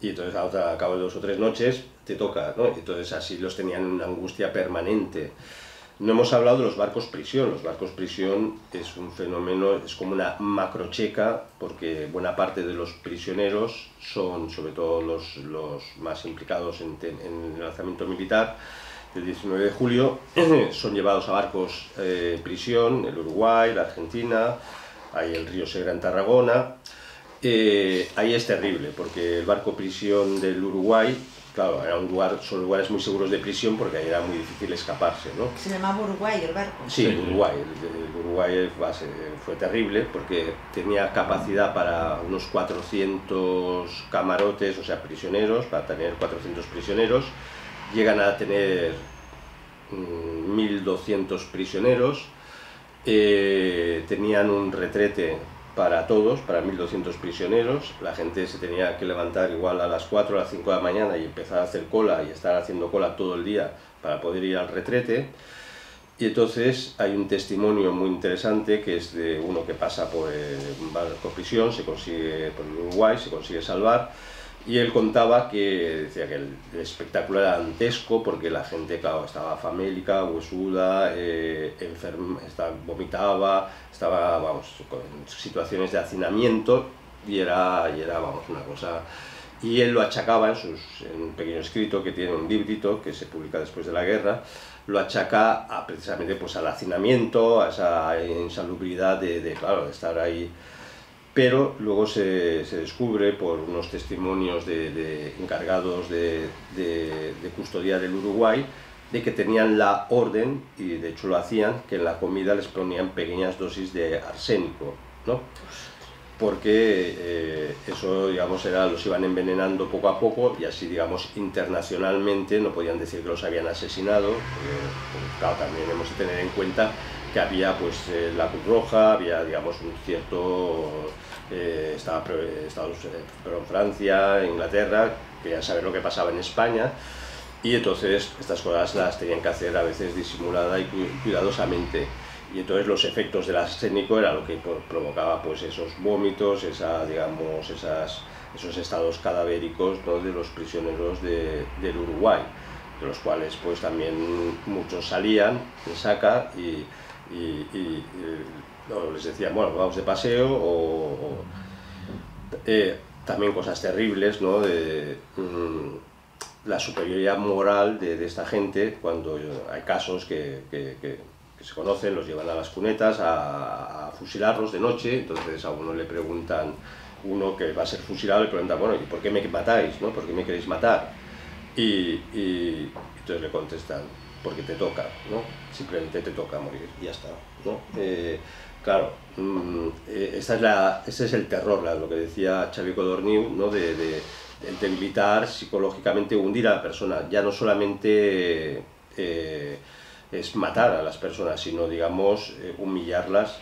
Y entonces a, otra, cabo de dos o tres noches te toca, ¿no? Entonces así los tenían en una angustia permanente. No hemos hablado de los barcos prisión. Los barcos prisión es un fenómeno, es como una macrocheca, porque buena parte de los prisioneros son, sobre todo los, los más implicados en, el lanzamiento militar, el 19 de julio, son llevados a barcos eh, prisión, el Uruguay, la Argentina, hay el río Segura en Tarragona. Eh, ahí es terrible, porque el barco prisión del Uruguay Claro, era un lugar, son lugares muy seguros de prisión porque ahí era muy difícil escaparse, ¿no? Se llamaba Uruguay el barco. Sí, Uruguay. El, Uruguay fue terrible porque tenía capacidad para unos 400 camarotes, o sea, prisioneros, para tener 400 prisioneros. Llegan a tener 1.200 mm, prisioneros. Eh, tenían un retrete para todos, para 1.200 prisioneros. La gente se tenía que levantar igual a las 4 o las 5 de la mañana y empezar a hacer cola y estar haciendo cola todo el día para poder ir al retrete. Y entonces hay un testimonio muy interesante que es de uno que pasa por barco prisión, se consigue por Uruguay, se consigue salvar y él contaba que decía que el, espectáculo era dantesco porque la gente estaba famélica, huesuda, eh, enferma, estaba, vomitaba, estaba vamos, situaciones de hacinamiento y era, y era vamos, una cosa... Y él lo achacaba en, sus, en un pequeño escrito que tiene un librito que se publica después de la guerra, lo achaca a, precisamente pues, al hacinamiento, a esa insalubridad de, de, claro, de estar ahí pero luego se, se, descubre por unos testimonios de, encargados de, de, custodia del Uruguay de que tenían la orden, y de hecho lo hacían, que en la comida les ponían pequeñas dosis de arsénico, ¿no? porque eh, eso digamos era los iban envenenando poco a poco y así digamos internacionalmente no podían decir que los habían asesinado claro, también hemos de tener en cuenta que había pues eh, la Cruz Roja, había digamos un cierto eh, estaba Estados, pero Francia, Inglaterra, querían saber lo que pasaba en España y entonces estas cosas las tenían que hacer a veces disimulada y cuidadosamente. Y entonces los efectos del arsénico era lo que provocaba pues esos vómitos, esa, digamos, esas, esos estados cadavéricos de los prisioneros de, del Uruguay, de los cuales pues también muchos salían en saca y, y, les decían, bueno, vamos de paseo o, eh, también cosas terribles, ¿no? De, mm, la superioridad moral de, esta gente cuando hay casos que, se conocen, los llevan a las cunetas a, fusilarlos de noche, entonces a uno le preguntan, uno que va a ser fusilado le pregunta, bueno, ¿y por qué me matáis? ¿no? ¿Por qué me queréis matar? Y entonces le contestan, porque te toca, ¿no? Simplemente te toca morir, y ya está, ¿no? Eh, claro, mmm, esa es la, ese es el terror, lo que decía Xavier Codorniu, ¿no? De, de, de, debilitar psicológicamente, hundir a la persona, ya no solamente eh, es matar a las personas, sino, digamos, eh, humillarlas.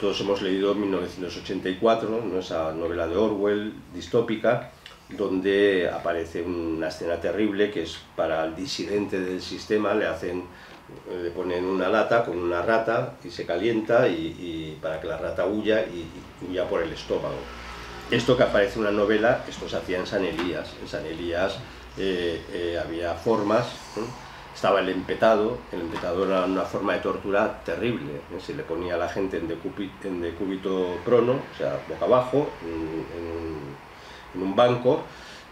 Todos hemos leído 1984, ¿no? esa novela de Orwell, distópica, donde aparece una escena terrible que es para el disidente del sistema, le hacen le ponen una lata con una rata y se calienta y, para que la rata huya y, huya por el estómago. Esto que aparece en una novela, esto se hacía en San Elías. En San Elías eh, eh, había formas, estaba el empetado, el empetado era una forma de tortura terrible. ¿eh? Se le ponía a la gente en decúbito, en decúbito prono, o sea, boca abajo, en un banco,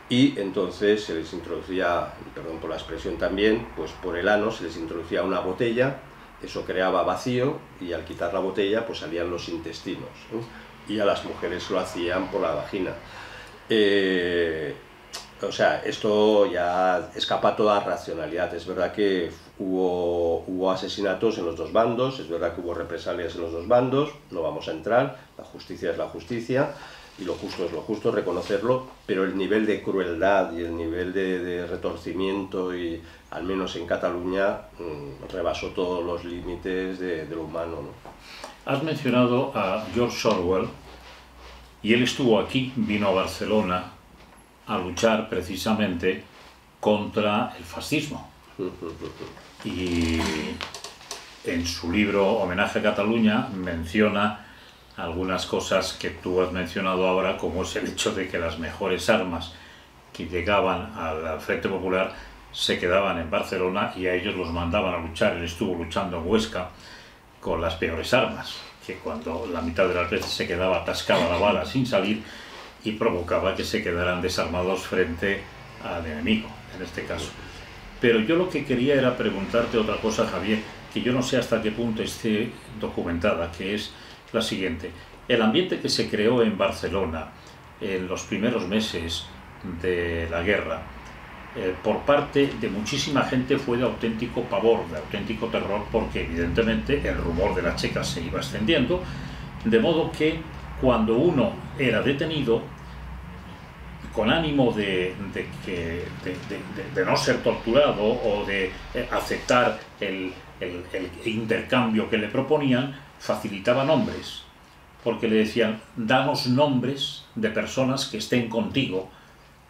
y entonces se les introducía, perdón por la expresión también, pues por el ano se les introducía una botella, eso creaba vacío y al quitar la botella pues salían los intestinos y a las mujeres lo hacían por la vagina. Eh, o sea, esto ya escapa toda racionalidad. Es verdad que hubo, hubo asesinatos en los dos bandos, es verdad que hubo represalias en los dos bandos, no vamos a entrar, la justicia es la justicia, y lo justo es lo justo, reconocerlo, pero el nivel de crueldad y el nivel de, retorcimiento, y al menos en Cataluña, mm, rebasó todos los límites de, lo humano. Has mencionado a George Orwell, y él estuvo aquí, vino a Barcelona a luchar precisamente contra el fascismo. y en su libro Homenaje a Cataluña menciona algunas cosas que tú has mencionado ahora, como es el hecho de que las mejores armas que llegaban al Frente Popular se quedaban en Barcelona y a ellos los mandaban a luchar. Él estuvo luchando en Huesca con las peores armas, que cuando la mitad de las veces se quedaba atascada la bala sin salir y provocaba que se quedaran desarmados frente al enemigo, en este caso. Pero yo lo que quería era preguntarte otra cosa, Javier, que yo no sé hasta qué punto esté documentada, que es la siguiente. El ambiente que se creó en Barcelona en los primeros meses de la guerra, eh, por parte de muchísima gente fue de auténtico pavor, de auténtico terror, porque evidentemente el rumor de la checa se iba extendiendo, de modo que cuando uno era detenido, con ánimo de, de, no ser torturado o de eh, aceptar el, intercambio que le proponían, facilitaba nombres, porque le decían, danos nombres de personas que estén contigo,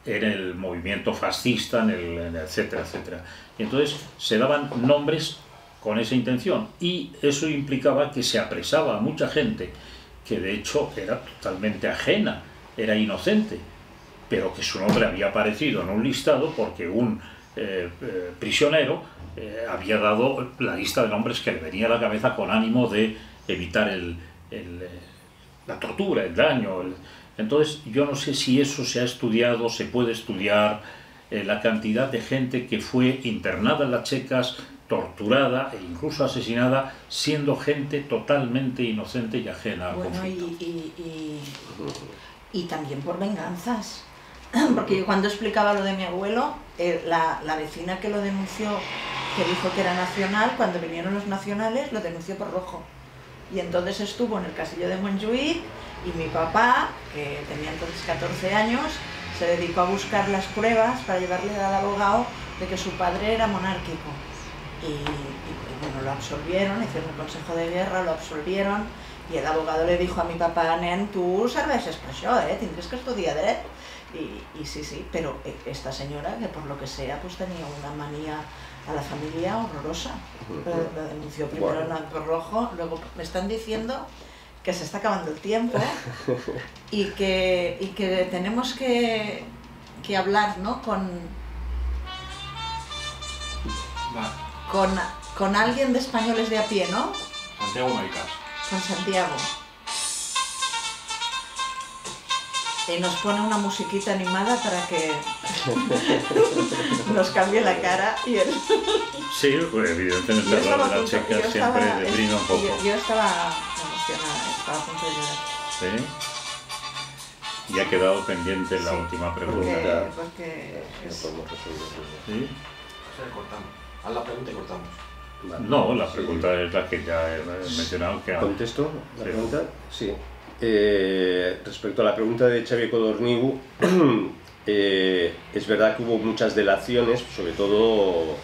en el movimiento fascista, en el, etcétera, etcétera. Y entonces se daban nombres con esa intención y eso implicaba que se apresaba a mucha gente que de hecho era totalmente ajena, era inocente, pero que su nombre había aparecido en un listado porque un eh, eh, prisionero eh, había dado la lista de nombres que le venía a la cabeza con ánimo de evitar el, la tortura, el daño, el, entonces, yo no sé si eso se ha estudiado, se puede estudiar, eh, la cantidad de gente que fue internada en las checas, torturada e incluso asesinada, siendo gente totalmente inocente y ajena al bueno, Y, también por venganzas. Porque yo cuando explicaba lo de mi abuelo, eh, la, la vecina que lo denunció, que dijo que era nacional, cuando vinieron los nacionales, lo denunció por rojo. Y entonces estuvo en el castillo de Montjuic y mi papá, que tenía entonces 14 años, se dedicó a buscar las pruebas para llevarle al abogado de que su padre era monárquico. Y, bueno, lo absolvieron, hicieron un consejo de guerra, lo absolvieron y el abogado le dijo a mi papá, nen, tú sabes eso, eh? tendrías que estudiar derecho. Y, y, sí, sí, pero eh, esta señora, que por lo que sea, pues tenía una manía a la familia horrorosa. Lo, denunció primero en el rojo, luego me están diciendo que se está acabando el tiempo y que, y que tenemos que, que hablar ¿no? con, con, con alguien de españoles de a pie, ¿no? Santiago Maricas. Con Santiago. Y nos pone una musiquita animada para que nos cambie la cara y el... Sí, pues evidentemente la, la checa siempre deprime un poco. Yo, yo estaba estaba a punto de llorar. ¿Sí? Y ha quedado pendiente la última pregunta. Porque, ¿Sí? cortamos. Haz la pregunta y cortamos. No, la pregunta es la que ya he mencionado. Que ¿Contesto la pregunta? Sí. Eh, respecto a la pregunta de Xavier Codorniu, eh, es verdad que hubo muchas delaciones, sobre todo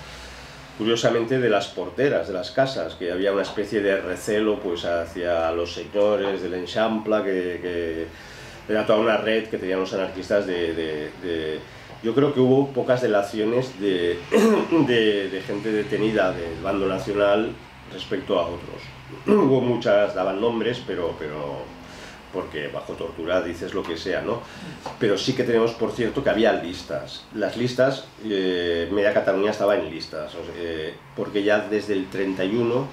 curiosamente de las porteras de las casas, que había una especie de recelo pues hacia los señores del enchampla, que, era toda una red que tenían los anarquistas de, Yo creo que hubo pocas delaciones de, de, gente detenida del bando nacional respecto a otros. hubo muchas, daban nombres, pero, pero porque bajo tortura dices lo que sea, ¿no? Pero sí que tenemos, por cierto, que había listas. Las listas, eh, Media Cataluña estaba en listas, eh, porque ya desde el 31,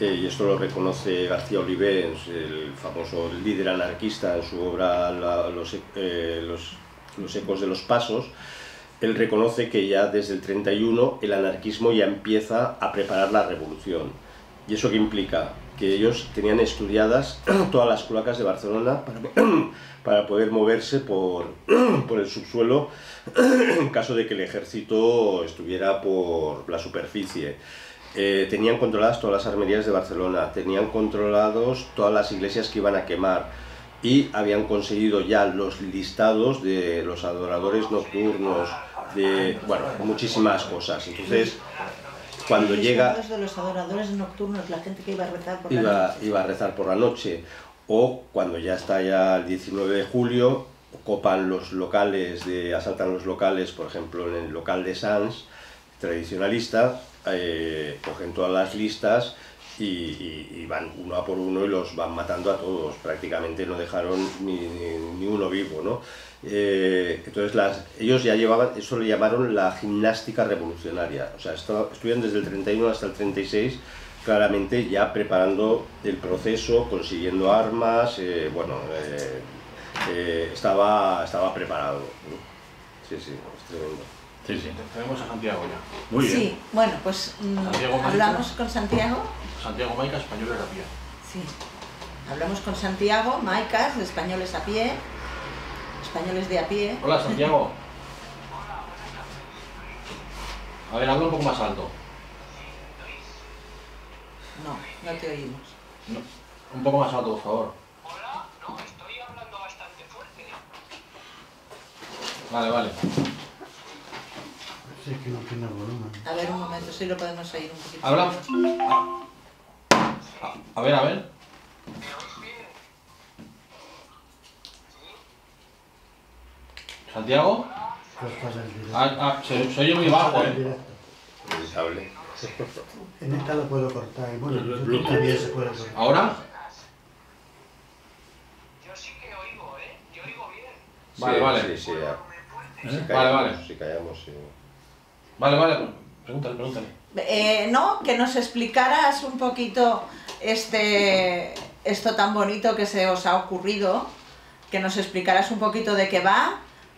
eh, y esto lo reconoce García Oliver, el famoso líder anarquista en su obra los, los ecos de los pasos, él reconoce que ya desde el 31 el anarquismo ya empieza a preparar la revolución. ¿Y eso qué implica? Que ellos tenían estudiadas todas las cloacas de Barcelona para, poder moverse por, por, el subsuelo en caso de que el ejército estuviera por la superficie. Eh, tenían controladas todas las armerías de Barcelona, tenían controlados todas las iglesias que iban a quemar y habían conseguido ya los listados de los adoradores nocturnos, de bueno, muchísimas cosas. Entonces, cuando llega... de los adoradores nocturnos, la gente que iba a rezar por la noche. Iba a rezar por la noche. O cuando ya está ya el 19 de julio, copan los locales, de, asaltan los locales, por ejemplo en el local de Sans, tradicionalista, eh, cogen todas las listas y, van uno a por uno y los van matando a todos, prácticamente no dejaron ni, ni, uno vivo, ¿no? Eh, entonces las, ellos ya llevaban, eso lo llamaron la gimnástica revolucionaria, o sea, estuvieron desde el 31 hasta el 36 claramente ya preparando el proceso, consiguiendo armas, eh, bueno, eh, eh, estaba, estaba preparado. Sí, sí, es tremendo. Sí, sí. Tenemos a Santiago ya. Muy bien. Sí, bueno, pues mm, hablamos con Santiago. Santiago Maicas, españoles a pie. Sí. Hablamos con Santiago Maicas, españoles a pie. Españoles de a pie. Hola, Santiago. A ver, habla un poco más alto. No, no te oímos. un poco más alto, por favor. Hola, no, estoy hablando bastante fuerte. Vale, vale. Sí, que no tiene volumen. A ver, un momento, si lo podemos oír un poquito. Habla. A, ver, a ver. ¿Santiago? Ah, ah, se, se oye muy bajo, eh. En esta lo puedo cortar. Y bueno, también se puede cortar. ¿Ahora? Yo sí que oigo, ¿eh? Yo oigo bien. Vale, vale. Sí, sí, ¿Eh? vale, vale. Si callamos, sí. Vale, vale. Pregúntale, pregúntale. Eh, no, que nos explicaras un poquito este, esto tan bonito que se os ha ocurrido, que nos explicaras un poquito de qué va,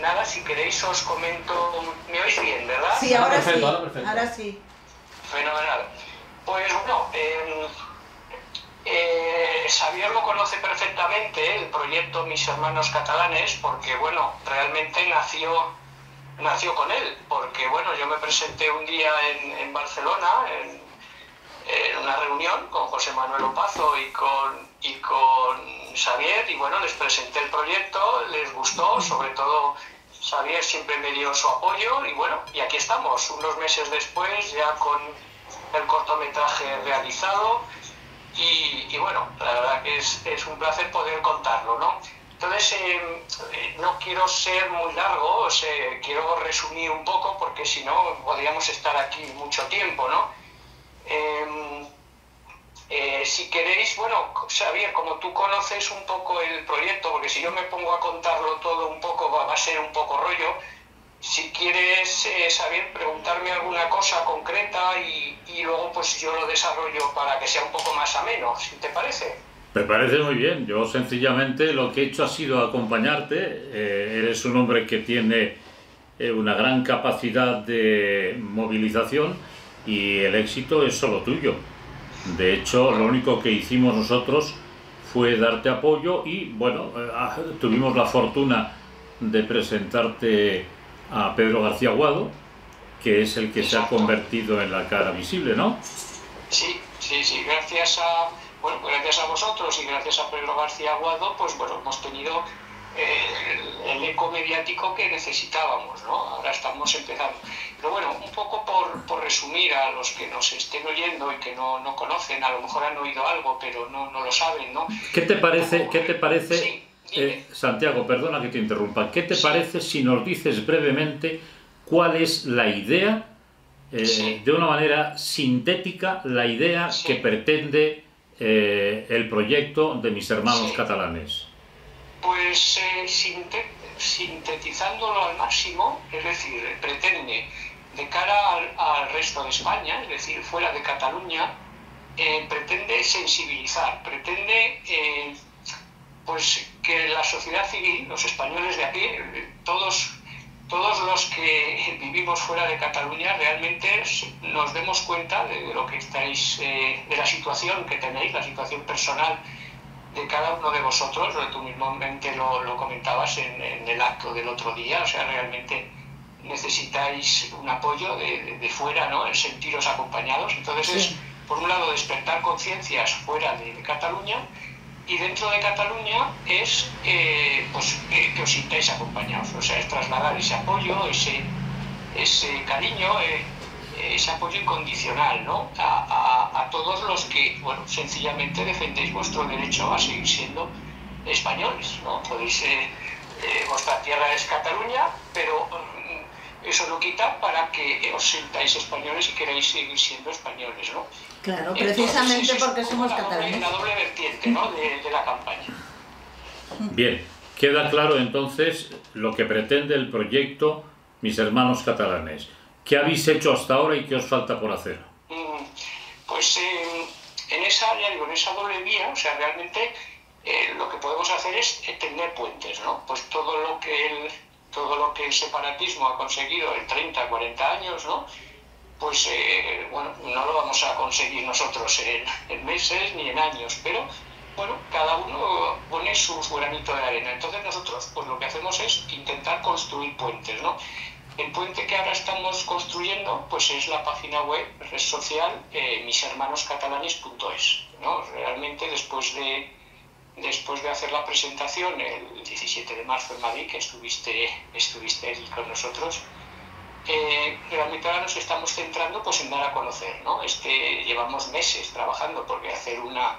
nada, si queréis os comento... ¿Me oís bien, verdad? Sí, ahora sí. Ahora, sí. Fenomenal. Pues bueno, eh, Xavier lo conoce perfectamente, el proyecto Mis Hermanos Catalanes, porque bueno, realmente nació nació con él, porque bueno, yo me presenté un día en, Barcelona en, una reunión con José Manuel Opazo y con, y con Xavier y bueno, les presenté el proyecto, les gustó, sobre todo Xavier siempre me dio su apoyo y bueno, y aquí estamos, unos meses después ya con el cortometraje realizado y, y bueno, la verdad que es, es un placer poder contarlo, ¿no? Entonces, eh, eh, no quiero ser muy largo, o quiero resumir un poco porque si no podríamos estar aquí mucho tiempo, ¿no? Em, eh, si queréis, bueno, Xavier, como tú conoces un poco el proyecto, porque si yo me pongo a contarlo todo un poco va, a ser un poco rollo, si quieres, Xavier, preguntarme alguna cosa concreta y, y luego pues yo lo desarrollo para que sea un poco más ameno, si te parece. Me parece muy bien. Yo sencillamente lo que he hecho ha sido acompañarte. Eh, eres un hombre que tiene eh, una gran capacidad de movilización y el éxito es solo tuyo. De hecho, lo único que hicimos nosotros fue darte apoyo y, bueno, eh, ah, tuvimos la fortuna de presentarte a Pedro García Aguado, que es el que se ha convertido en la cara visible, ¿no? Sí, sí, sí, gracias a bueno, gracias a vosotros y gracias a Pedro García Aguado, pues bueno, hemos tenido eh, el, eco mediático que necesitábamos, ¿no? Ahora estamos empezando. Pero bueno, un resumir a los que nos estén oyendo y que no, conocen, a lo mejor han oído algo, pero no, lo saben, ¿no? ¿Qué te parece, ¿qué te parece eh, Santiago, perdona que te interrumpa, ¿qué te parece si nos dices brevemente cuál es la idea, eh, de una manera sintética, la idea que pretende eh, el proyecto de mis hermanos catalanes? Pues eh, sintetizándolo al máximo, es decir, pretende de cara al, resto de España, es decir, fuera de Cataluña, eh, pretende sensibilizar, pretende pues que la sociedad civil, los españoles de aquí, todos todos los que vivimos fuera de Cataluña realmente nos demos cuenta de lo que estáis, eh, de la situación que tenéis, la situación personal de cada uno de vosotros, tú mismamente lo, lo comentabas en, el acto del otro día, o sea, realmente necesitáis un apoyo de, fuera, ¿no? El sentiros acompañados. Entonces por un lado, despertar conciencias fuera de, Cataluña y dentro de Cataluña es eh, pues, eh, que os sintáis acompañados, o sea, es trasladar ese apoyo, ese, ese cariño, eh, ese apoyo incondicional ¿no? a, a, todos los que, bueno, sencillamente defendéis vuestro derecho a seguir siendo españoles, ¿no? Podéis, vuestra tierra es Cataluña, pero eso no quita para que os sintáis españoles y queráis seguir siendo españoles, ¿no? Claro, precisamente porque somos catalanes. La doble vertiente ¿no? de, de la campaña. Bien, queda claro entonces lo que pretende el proyecto Mis Hermanos Catalanes. ¿Qué habéis hecho hasta ahora y qué os falta por hacer? Mm, pues eh, en esa área, digo, en esa doble vía, o sea, realmente eh, lo que podemos hacer es tener puentes, ¿no? Pues todo lo que el, todo lo que el separatismo ha conseguido en 30, 40 años, ¿no? pues eh, bueno, no lo vamos a conseguir nosotros en, meses ni en años, pero bueno, cada uno pone su, granito de arena. Entonces nosotros pues lo que hacemos es intentar construir puentes, ¿no? El puente que ahora estamos construyendo pues es la página web, red social, eh, mishermanoscatalanes.es, ¿no? Realmente después de, después de hacer la presentación el 17 de marzo en Madrid, que estuviste, estuviste ahí con nosotros, eh, realmente ahora nos estamos centrando pues, en dar a conocer. ¿no? Este, llevamos meses trabajando porque hacer una,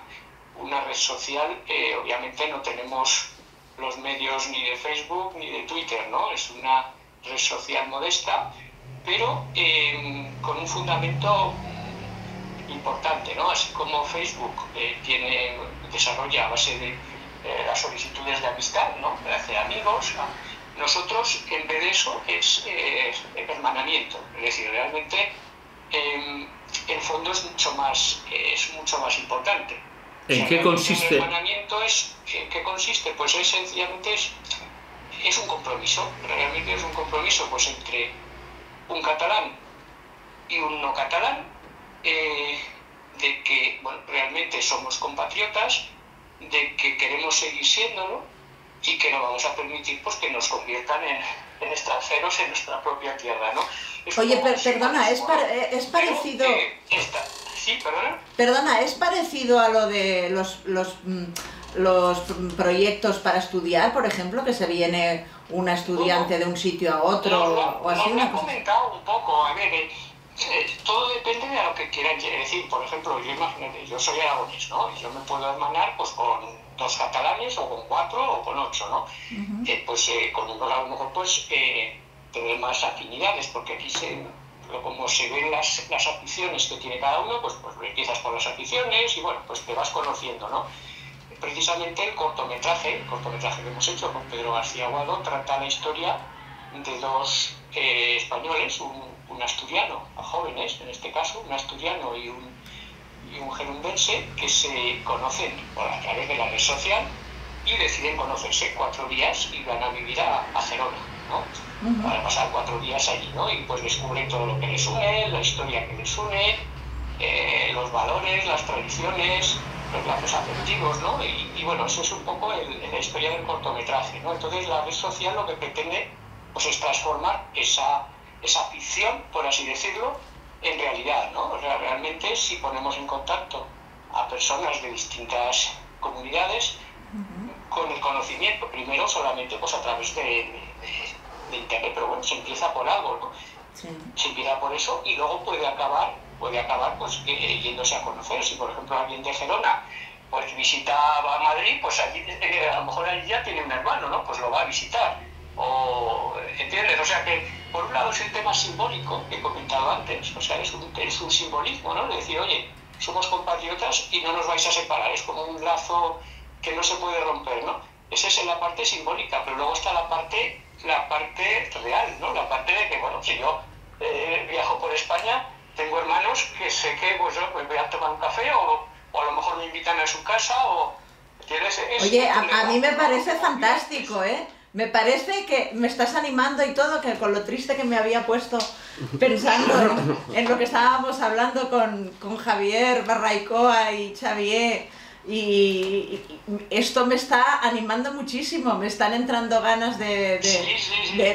una red social, eh, obviamente no tenemos los medios ni de Facebook ni de Twitter, ¿no? es una red social modesta, pero eh, con un fundamento importante, ¿no? así como Facebook eh, tiene, desarrolla a base de las solicitudes de amistad, ¿no? hace amigos, nosotros, en vez de eso, es eh, hermanamiento. Es decir, realmente em, el fondo es mucho más, es mucho más importante. ¿En qué consiste? El hermanamiento es, ¿en qué consiste? Pues es sencillamente es, es un compromiso. Realmente es un compromiso pues entre un catalán y un no catalán, eh, de que bueno, realmente somos compatriotas, de que queremos seguir siéndolo y que no vamos a permitir pues, que nos conviertan en, extranjeros en nuestra propia tierra. ¿no? Oye, perdona, es, eh, es parecido... Sí, perdona. Perdona, ¿es parecido a lo de los, los, mm, los proyectos para estudiar, por ejemplo, que se viene una estudiante de un sitio a otro o así? No, me comentado un poco, a ver, eh, todo depende de lo que quieran decir. Por ejemplo, yo imagínate, yo soy aragonés, ¿no? Y yo me puedo hermanar pues con dos catalanes o con cuatro o con ocho, ¿no? Eh, pues eh, con uno a lo mejor pues eh, tener más afinidades, porque aquí se, como se ven las, las aficiones que tiene cada uno, pues, pues empiezas por las aficiones y bueno, pues te vas conociendo, ¿no? Precisamente el cortometraje, el cortometraje que hemos hecho con Pedro García Aguado, trata la historia de dos españoles, un, un asturiano, a jóvenes en este caso, un asturiano y un y un gerundense que se conocen por a través de la red social y deciden conocerse cuatro días y van a vivir a, Gerona, ¿no? Para pasar cuatro días allí, ¿no? Y pues descubren todo lo que les une, la historia que les une, eh, los valores, las tradiciones, los lazos afectivos, ¿no? Y, bueno, eso es un poco la historia del cortometraje, ¿no? Entonces la red social lo que pretende pues es transformar esa, esa ficción, por así decirlo, en realidad, ¿no? O sea, realmente si ponemos en contacto a personas de distintas comunidades con el conocimiento, primero solamente pues a través de, internet, pero bueno, se empieza por algo, ¿no? Se empieza por eso y luego puede acabar, puede acabar pues eh, yéndose a conocer. Si por ejemplo alguien de Gerona pues visitaba Madrid, pues allí, eh, a lo mejor allí ya tiene un hermano, ¿no? Pues lo va a visitar. O, ¿entiendes? O sea que por un lado es el tema simbólico que he comentado antes, o sea, es un, es un simbolismo, ¿no? De decir, oye, somos compatriotas y no nos vais a separar, es como un lazo que no se puede romper, ¿no? Esa es la parte simbólica, pero luego está la parte, la parte real, ¿no? La parte de que, bueno, si yo eh, viajo por España, tengo hermanos que sé que pues, yo pues, voy a tomar un café o, o a lo mejor me invitan a su casa o... Oye, a, a, mí me parece fantástico, ¿eh? Me parece que me estás animando y todo, que con lo triste que me había puesto pensando en, lo que estábamos hablando con, con Javier Barraicoa y Xavier y, esto me está animando muchísimo, me están entrando ganas de,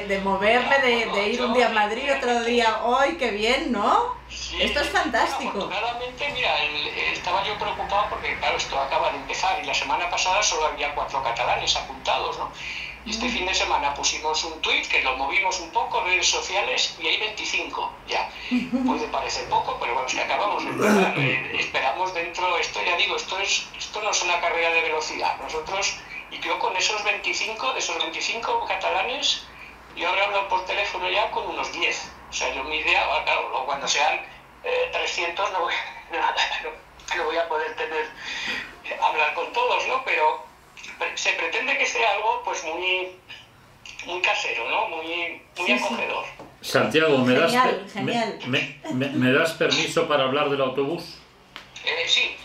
de, moverme, de, ir un día a Madrid, otro día hoy, qué bien, ¿no? esto es fantástico. Afortunadamente, mira, estaba yo preocupado porque, claro, esto acaba de empezar y la semana pasada solo había cuatro catalanes apuntados, ¿no? Este fin de semana pusimos un tweet que lo movimos un poco, redes sociales, y hay 25 ya. Puede parecer poco, pero bueno, es que acabamos. Eh, esperamos dentro, esto ya digo, esto, es, esto no es una carrera de velocidad. Nosotros, y yo con esos 25, de esos 25 catalanes, yo ahora hablo por teléfono ya con unos 10. O sea, yo mi idea, ah, claro, cuando sean 300 eh, no voy, no voy a poder tener, hablar con todos, ¿no? Pero se pretende que sea algo pues muy, muy casero, ¿no? Muy, muy acogedor. Santiago, ¿me, das Me, das permiso para hablar del autobús? Eh, sí,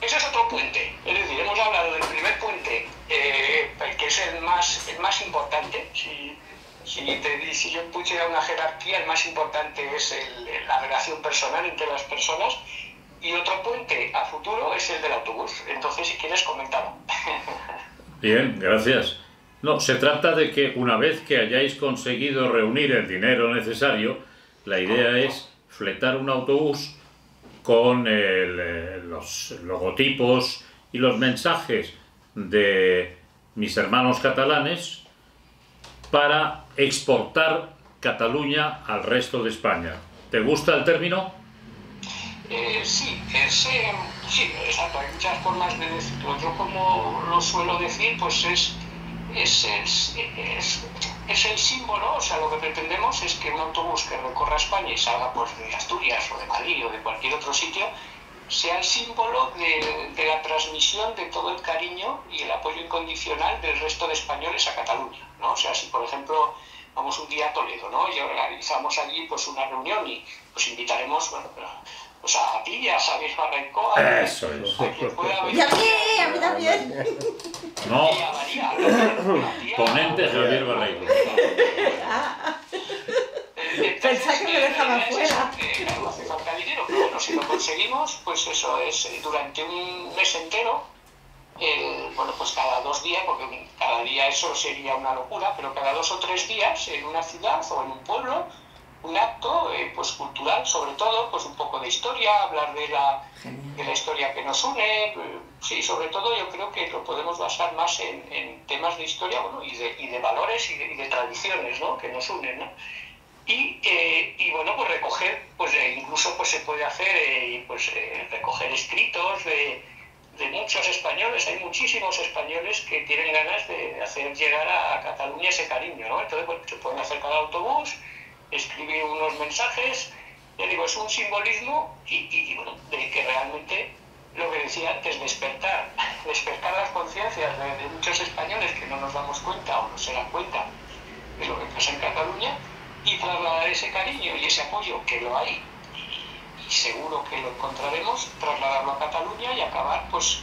ese es otro puente. Es decir, hemos hablado del primer puente, eh, que es el más, el más importante. Si, si, te, si yo pusiera una jerarquía, el más importante es el, la relación personal entre las personas. Y otro puente a futuro es el del autobús. Entonces, si quieres, comentamos. Bien, gracias. No, se trata de que una vez que hayáis conseguido reunir el dinero necesario, la idea es fletar un autobús con eh, los logotipos y los mensajes de mis hermanos catalanes para exportar Cataluña al resto de España. ¿Te gusta el término? Eh, sí, es, Sí, exacto, hay muchas formas de decirlo. Yo como lo suelo decir, pues es, es, es, es, el símbolo, o sea, lo que pretendemos es que un autobús que recorra España y salga pues, de Asturias o de Madrid o de cualquier otro sitio, sea el símbolo de, la transmisión de todo el cariño y el apoyo incondicional del resto de españoles a Cataluña. ¿no? O sea, si por ejemplo vamos un día a Toledo ¿no? y organizamos allí pues, una reunión y pues invitaremos, bueno, o sea, a ti, a Xavier Barrenco, a, Eso es. a quien pueda venir. Y a mí, a mí también. No. Y a María, Ponente Javier Barrenco. Pensá que me dejaba fuera. Claro, hace falta dinero, pero bueno, si lo conseguimos, pues eso es eh, durante un mes entero, bueno, pues cada dos días, porque cada día eso sería una locura, pero cada dos o tres días en una ciudad o en un pueblo, un acto eh, pues cultural sobre todo, pues un poco de historia, hablar de la, de la historia que nos une, eh, sí, sobre todo yo creo que lo podemos basar más en, en temas de historia bueno, y, de, y de valores y de, tradiciones ¿no? que nos unen. ¿no? Y, eh, y, bueno, pues recoger, pues incluso pues se puede hacer, pues recoger escritos de, de, muchos españoles, hay muchísimos españoles que tienen ganas de hacer llegar a, Cataluña ese cariño, ¿no? Entonces, bueno, se pueden acercar al autobús, escribir unos mensajes, ya digo, es un simbolismo y, bueno, de que realmente lo que decía antes, despertar, despertar las conciencias de, muchos españoles que no nos damos cuenta o no se dan cuenta de lo que pasa en Cataluña y trasladar ese cariño y ese apoyo que lo hay y, seguro que lo encontraremos, trasladarlo a Cataluña y acabar pues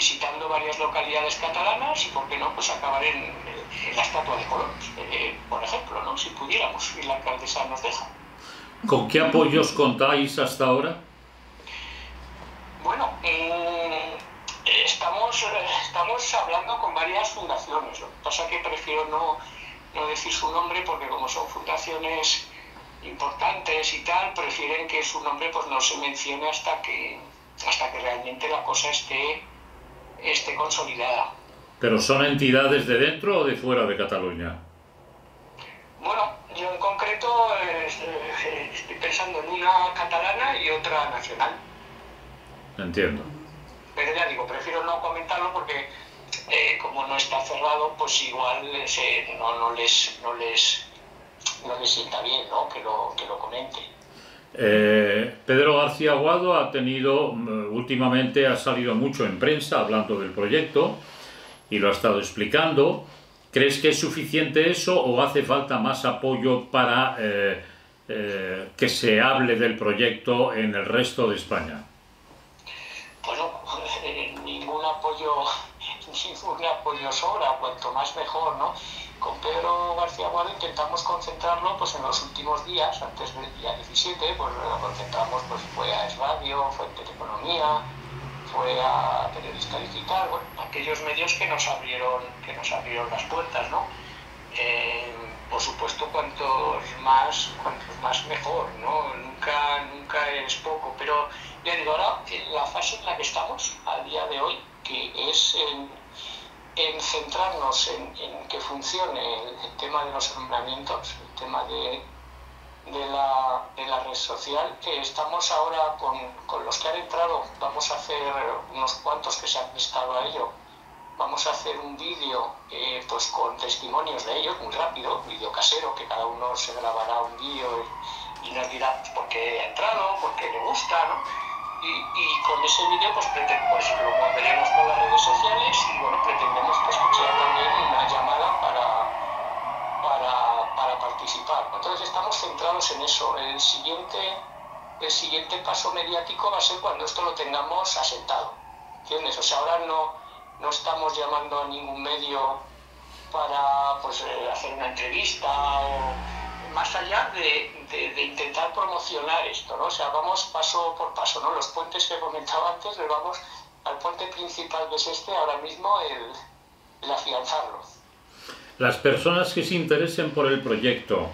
visitando varias localidades catalanas y, ¿por qué no?, pues acabar en, la estatua de Colón, eh, por ejemplo, ¿no?, si pudiéramos, y la alcaldesa nos deja. ¿Con qué apoyos contáis hasta ahora? Bueno, eh, estamos, estamos hablando con varias fundaciones, lo que pasa que prefiero no, no decir su nombre porque como son fundaciones importantes y tal, prefieren que su nombre pues no se mencione hasta que hasta que realmente la cosa esté esté consolidada. ¿Pero son entidades de dentro o de fuera de Cataluña? Bueno, yo en concreto eh, estoy pensando en una catalana y otra nacional. Entiendo. Pero ya digo, prefiero no comentarlo porque eh, como no está cerrado, pues igual no, no, les, no, les, no les sienta bien ¿no? que, lo, que lo comente. Eh, Pedro García Aguado ha tenido, mm, últimamente ha salido mucho en prensa hablando del proyecto y lo ha estado explicando. ¿Crees que es suficiente eso o hace falta más apoyo para eh, eh, que se hable del proyecto en el resto de España? Bueno, ningún apoyo, ningún apoyo sobra, cuanto más mejor, ¿no? Con Pedro García Aguado intentamos concentrarlo pues en los últimos días, antes del día 17, pues lo concentramos, pues fue a Es Radio, fue en Economía, fue a periodista digital, bueno, aquellos medios que nos abrieron, que nos abrieron las puertas, ¿no? Eh, por supuesto, cuantos más, cuantos más mejor, ¿no? Nunca, nunca es poco, pero ya digo, ahora la fase en la que estamos a día de hoy, que es en, centrarnos en, que funcione el, tema de los nombramientos, el tema de, la, red social, estamos ahora con, los que han entrado, vamos a hacer unos cuantos que se han prestado a ello, vamos a hacer un vídeo eh, pues con testimonios de ellos, muy rápido, vídeo casero, que cada uno se grabará un vídeo y, nos dirá pues, por qué ha entrado, por qué le gusta, ¿no? Y, con ese vídeo pues, pues, lo moveremos por las redes sociales y bueno, pretendemos pues, que sea también una llamada para, para, para participar. Entonces estamos centrados en eso. El siguiente, el siguiente paso mediático va a ser cuando esto lo tengamos asentado. ¿Entiendes? O sea, ahora no no estamos llamando a ningún medio para pues, eh, hacer una entrevista o más allá de, intentar promocionar esto, ¿no? O sea, vamos paso por paso, ¿no? Los puentes que comentaba antes, le vamos al puente principal que es este, ahora mismo el, el afianzarlo. Las personas que se interesen por el proyecto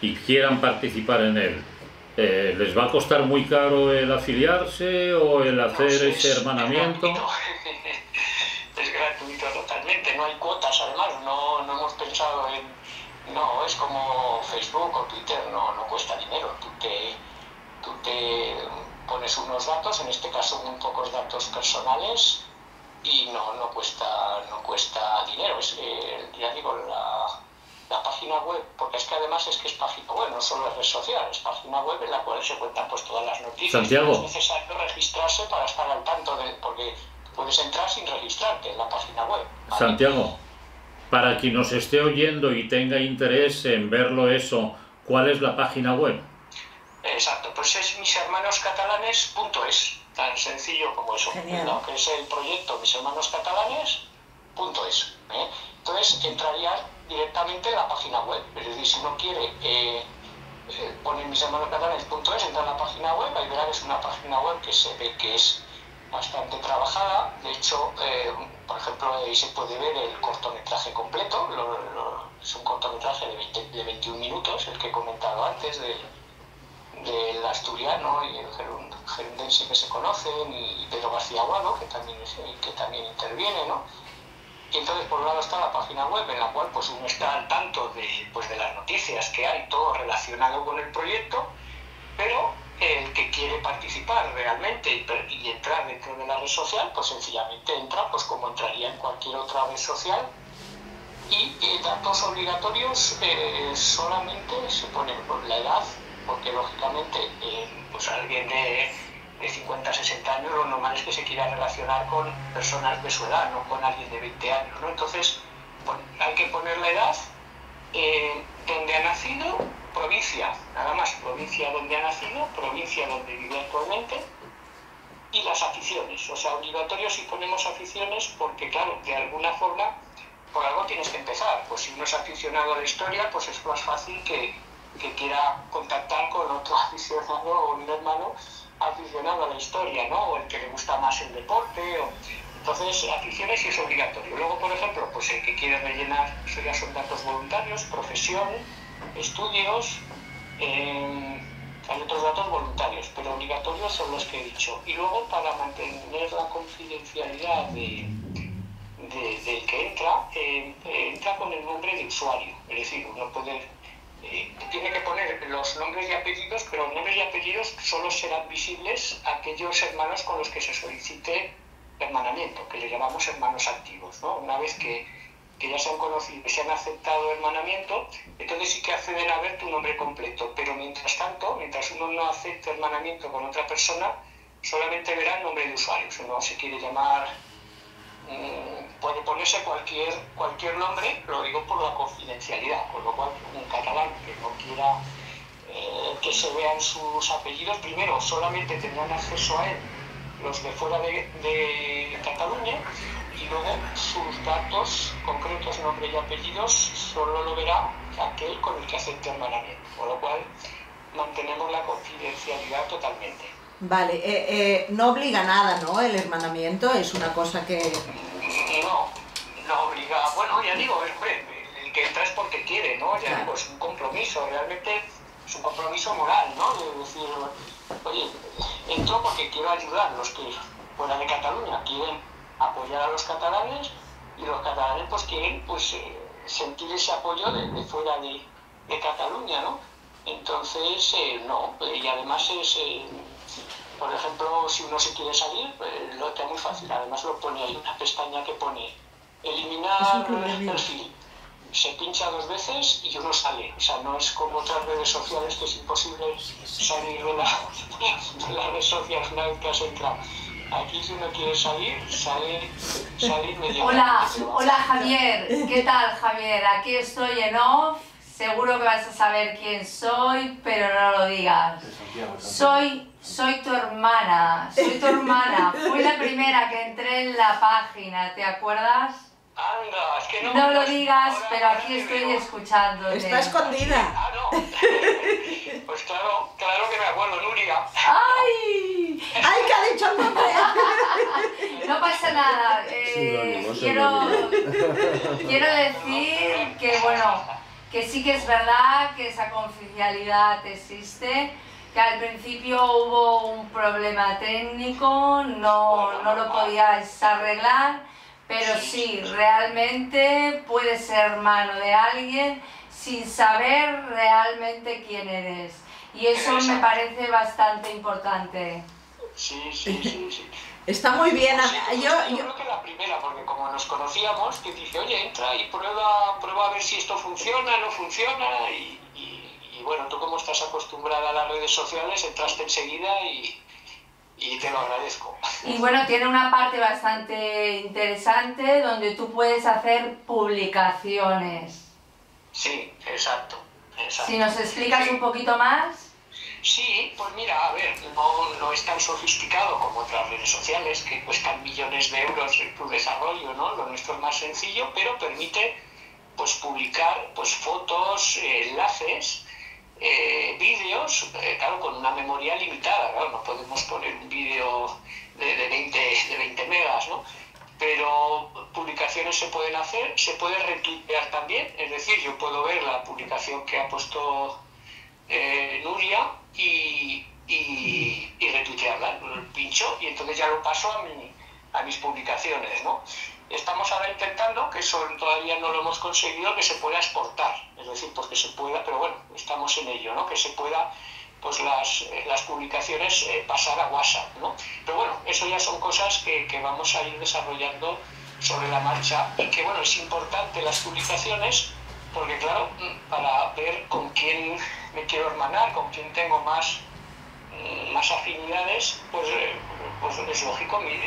y quieran participar en él, eh, ¿les va a costar muy caro el afiliarse o el hacer ese hermanamiento? totalmente, no hay cuotas además, no, no hemos pensado en... No, es como Facebook o Twitter, no, no cuesta dinero, tú te, tú te pones unos datos, en este caso muy pocos datos personales, y no, no, cuesta, no cuesta dinero, es, eh, ya digo, la, la página web, porque es que además es que es página web, no solo es red social, es página web en la cual se cuentan pues todas las noticias. Santiago. es necesario registrarse para estar al tanto de, porque puedes entrar sin registrarte en la página web. Santiago, para quien nos esté oyendo y tenga interés en verlo eso, ¿cuál es la página web? Exacto, pues es mishermanoscatalanes.es, tan sencillo como eso, que es el proyecto mishermanoscatalanes.es. ¿eh? Entonces entraría directamente en la página web, es decir, si no quiere eh, eh poner mishermanoscatalanes.es, entra en la página web, ahí verá que es una página web que se ve que es bastante trabajada. De hecho, eh, por ejemplo, ahí se puede ver el cortometraje completo. es un cortometraje de, de, 21 minutos, el que he comentado antes, del asturiano y el gerundense que se conocen, y Pedro García Aguado, que también, que también interviene. ¿no? Y entonces, por un lado está la página web, en la cual pues, uno está al tanto de, pues, de las noticias que hay, todo relacionado con el proyecto, pero el que quiere participar realmente y, entrar dentro de la red social, pues sencillamente entra pues como entraría en cualquier otra red social y datos obligatorios eh, solamente se ponen por la edad, porque lógicamente eh, pues alguien de, de, 50, 60 años lo normal es que se quiera relacionar con personas de su edad, no con alguien de 20 años. ¿no? Entonces hay que poner la edad, eh, donde ha nacido provincia, nada más, provincia donde ha nacido, provincia donde vive actualmente, y las aficiones. O sea, obligatorio si ponemos aficiones porque, claro, de alguna forma, por algo tienes que empezar. Pues si uno es aficionado a la historia, pues es más fácil que, quiera contactar con otro aficionado o un hermano aficionado a la historia, ¿no? O el que le gusta más el deporte. Entonces, aficiones y es obligatorio. Luego, por ejemplo, pues el que quiere rellenar, eso ya son datos voluntarios, profesión, estudios, eh, hay otros datos voluntarios, pero obligatorios son los que he dicho. Y luego para mantener la confidencialidad de, del que entra, eh, entra con el nombre de usuario. Es decir, uno puede, eh, tiene que poner los nombres y apellidos, pero los nombres y apellidos solo serán visibles a aquellos hermanos con los que se solicite hermanamiento, que le llamamos hermanos activos. ¿no? Una vez que que ya se han conocido y se han aceptado hermanamiento, entonces sí que acceden a ver tu nombre completo. Pero mientras tanto, mientras uno no acepta hermanamiento con otra persona, solamente verá el nombre de usuario. Si uno se quiere llamar, mm, puede ponerse cualquier, cualquier nombre, lo digo por la confidencialidad, con lo cual un catalán que no quiera eh, que se vean sus apellidos, primero solamente tendrán acceso a él los de fuera de Cataluña y luego sus datos concretos, nombre y apellidos, solo lo verá aquel con el que acepte hermanamiento, con lo cual mantenemos la confidencialidad totalmente. Vale, eh, eh, no obliga nada, ¿no? El hermanamiento es una cosa que... No, no obliga. Bueno, ya digo, hombre, el que entra es porque quiere, ¿no? Ya digo, es un compromiso, realmente es un compromiso moral, ¿no? De decir, oye, entro porque quiero ayudar los que fuera de Cataluña quieren apoyar a los catalanes y los catalanes pues quieren pues eh, sentir ese apoyo de, fuera de, de, Cataluña, ¿no? Entonces, no, y además es por ejemplo, si uno se quiere salir, pues, lo tengo muy fácil. Además lo pone ahí una pestaña que pone eliminar perfil. Se pincha dos veces y uno sale. O sea, no es como otras redes sociales que es imposible salir de la, de la red social una vez que has entrado. Aquí si uno quiere salir, sale, inmediatamente. Hola, hola Javier. ¿Qué tal Javier? Aquí estoy en off. Seguro que vas a saber quién soy, pero no lo digas. Soy soy tu hermana, soy tu hermana. Fui la primera que entré en la página, ¿te acuerdas? Anda, es que no. No lo digas, pero aquí estoy escuchándote. Está escondida. Ah, no. Pues claro, claro que me acuerdo, Nuria. ¡Ay! ¡Ay, que ha dicho el nombre! No pasa nada. Eh, quiero, quiero decir que, bueno, que sí que es verdad que esa confidencialidad existe que al principio hubo un problema técnico, no, no lo podíais arreglar, pero sí, realmente puedes ser hermano de alguien sin saber realmente quién eres. Y eso me parece bastante importante. Sí, sí, sí, sí. Está muy bien. yo, yo, creo que la primera, porque como nos conocíamos, que dice, oye, entra y prueba, prueba a ver si esto funciona, no funciona, y, bueno, tú como estás acostumbrada a las redes sociales, entraste enseguida y, y te lo agradezco. Y bueno, tiene una parte bastante interesante donde tú puedes hacer publicaciones. Sí, exacto. exacto. Si nos explicas un poquito más. Sí, pues mira, a ver, no, es tan sofisticado como otras redes sociales que cuestan millones de euros en tu desarrollo, ¿no? Lo nuestro es más sencillo, pero permite pues publicar pues fotos, enlaces eh, vídeos, eh, claro, con una memoria limitada, claro, no podemos poner un vídeo de, de, 20, de 20 megas, ¿no? Pero publicaciones se pueden hacer, se puede retuitear también, es decir, yo puedo ver la publicación que ha puesto eh, Nuria y, y, y retuitearla, pincho y entonces ya lo paso a, mi, a mis publicaciones, ¿no? Estamos ahora intentando, que eso todavía no lo hemos conseguido, que se pueda exportar, es decir, pues que se pueda, pero bueno, estamos en ello, ¿no? Que se pueda pues las, eh, las publicaciones eh, pasar a WhatsApp, ¿no? Pero bueno, eso ya son cosas que, que vamos a ir desarrollando sobre la marcha y que bueno, es importante las publicaciones porque claro, para ver con quién me quiero hermanar, con quién tengo más, mm, más afinidades, pues, eh, pues es lógico, mi,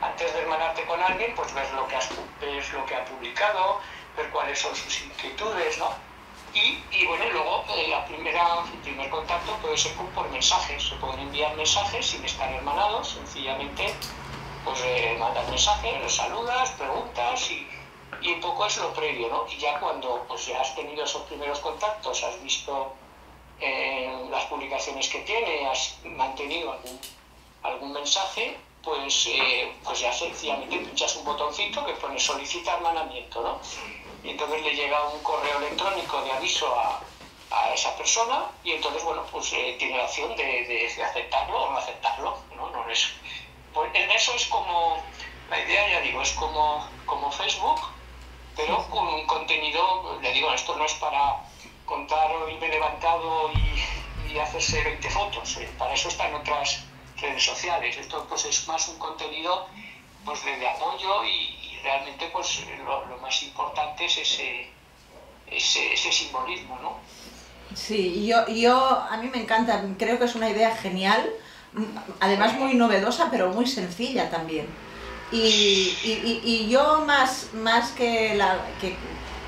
antes de hermanarte con alguien, pues ves lo que, has, ves lo que ha publicado, ver cuáles son sus inquietudes, ¿no? Y, y bueno, luego eh, la primera, el primer contacto puede ser por mensajes, se pueden enviar mensajes sin estar hermanados, sencillamente pues eh, mandas mensajes, saludas, preguntas y, y, un poco es lo previo, ¿no? Y ya cuando pues, has tenido esos primeros contactos, has visto eh, las publicaciones que tiene, has mantenido algún, algún mensaje, pues, eh, pues ya sencillamente pinchas un botoncito que pone solicita hermanamiento, ¿no? Y entonces le llega un correo electrónico de aviso a, a esa persona y entonces, bueno, pues eh, tiene la opción de, de, aceptarlo o no aceptarlo, ¿no? no es, pues en eso es como, la idea ya digo, es como, como Facebook, pero con un contenido, le digo, esto no es para contar hoy me he levantado y, y hacerse 20 fotos, eh, para eso están otras redes sociales. Esto pues es más un contenido pues de, apoyo y, realmente pues lo, más importante es ese, ese, simbolismo, ¿no? Sí, yo, yo a mí me encanta, creo que es una idea genial, además muy novedosa pero muy sencilla también. Y, y, y yo más, más que, la, que,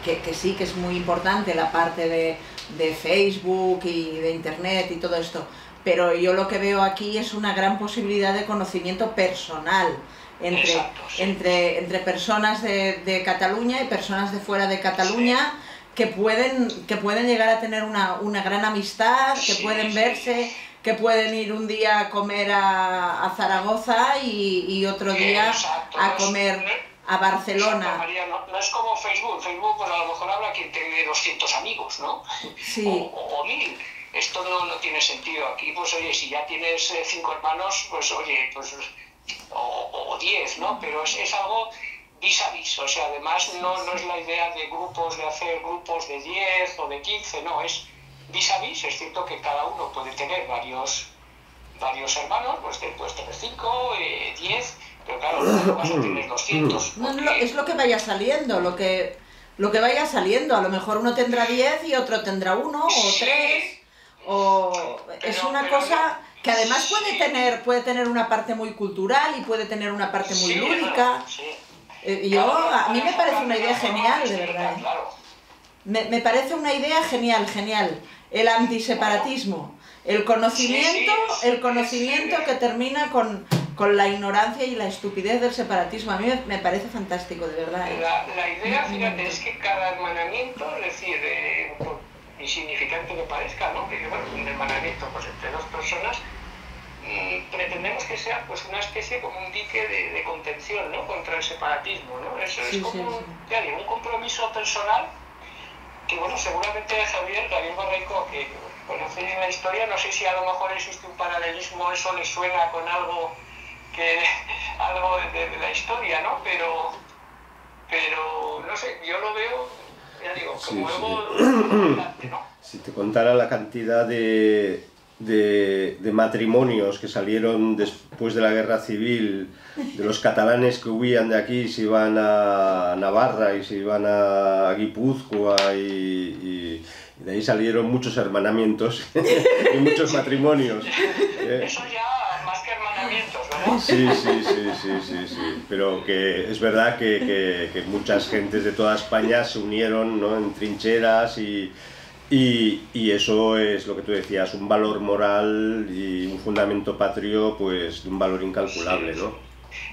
que, que, sí que es muy importante la parte de, de Facebook y de Internet y todo esto, pero yo lo que veo aquí es una gran posibilidad de conocimiento personal entre, entre, entre personas de, de, Cataluña y personas de fuera de Cataluña que, pueden, que pueden llegar a tener una, una gran amistad, que pueden verse, que pueden ir un día a comer a, Zaragoza y, otro día a comer a Barcelona. no, es como Facebook. Facebook, pues a lo mejor habla quien tiene 200 amigos, ¿no? Sí. O, mil. Esto no, no tiene sentido. Aquí, pues oye, si ya tienes eh, cinco hermanos, pues oye, pues o, diez, ¿no? Pero es, es algo vis a vis. O sea, además no, no es la idea de grupos, de hacer grupos de 10 o de 15, no, es vis a vis. Es cierto que cada uno puede tener varios, varios hermanos, pues puedes tener 5, 10, pero claro, no vas a tener 200. No, es lo que vaya saliendo, lo que, lo que vaya saliendo. A lo mejor uno tendrá 10 y otro tendrá 1 o 3. O es una cosa que además puede tener, puede tener una parte muy cultural y puede tener una parte muy lúdica. Eh, yo, a mí me parece una idea genial, de verdad. Me, me parece una idea genial, genial. El antiseparatismo, el conocimiento, el conocimiento que termina con, con la ignorancia y la estupidez del separatismo. A mí me, parece fantástico, de verdad. ¿eh? La, la, idea, fíjate, es que cada hermanamiento, es decir, eh, insignificante que parezca, ¿no? Que bueno, un hermanamiento pues, entre dos personas, pretendemos que sea pues una especie como un dique de, contención ¿no? contra el separatismo. ¿no? Eso es como Ya digo, un compromiso personal que bueno, seguramente Javier, Javier Barreco, que conoce la historia, no sé si a lo mejor existe un paralelismo, eso le suena con algo que algo de, la historia, ¿no? Pero, pero no sé, yo lo veo, ya digo, como algo Si te contara la cantidad de de, matrimonios que salieron después de la guerra civil, de los catalanes que huían de aquí, se iban a Navarra y se iban a Guipúzcoa y, de ahí salieron muchos hermanamientos y muchos matrimonios. Eso ya más que hermanamientos, ¿verdad? Sí, sí, sí, sí, sí, sí. Pero que es verdad que, que, que muchas gentes de toda España se unieron ¿no? en trincheras y y, y, eso es lo que tú decías, un valor moral y un fundamento patrio, pues de un valor incalculable, ¿no?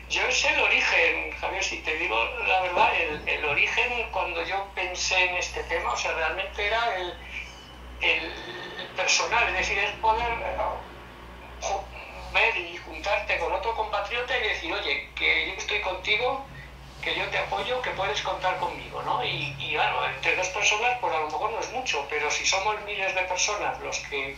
Yo sé el origen, Javier, si te digo la verdad, el, el, origen cuando yo pensé en este tema, o sea, realmente era el, el personal, es decir, es poder eh, ver y juntarte con otro compatriota y decir, oye, que yo estoy contigo que yo te apoyo, que puedes contar conmigo, ¿no? Y, y claro, entre dos personas, pues a lo mejor no es mucho, pero si somos miles de personas los que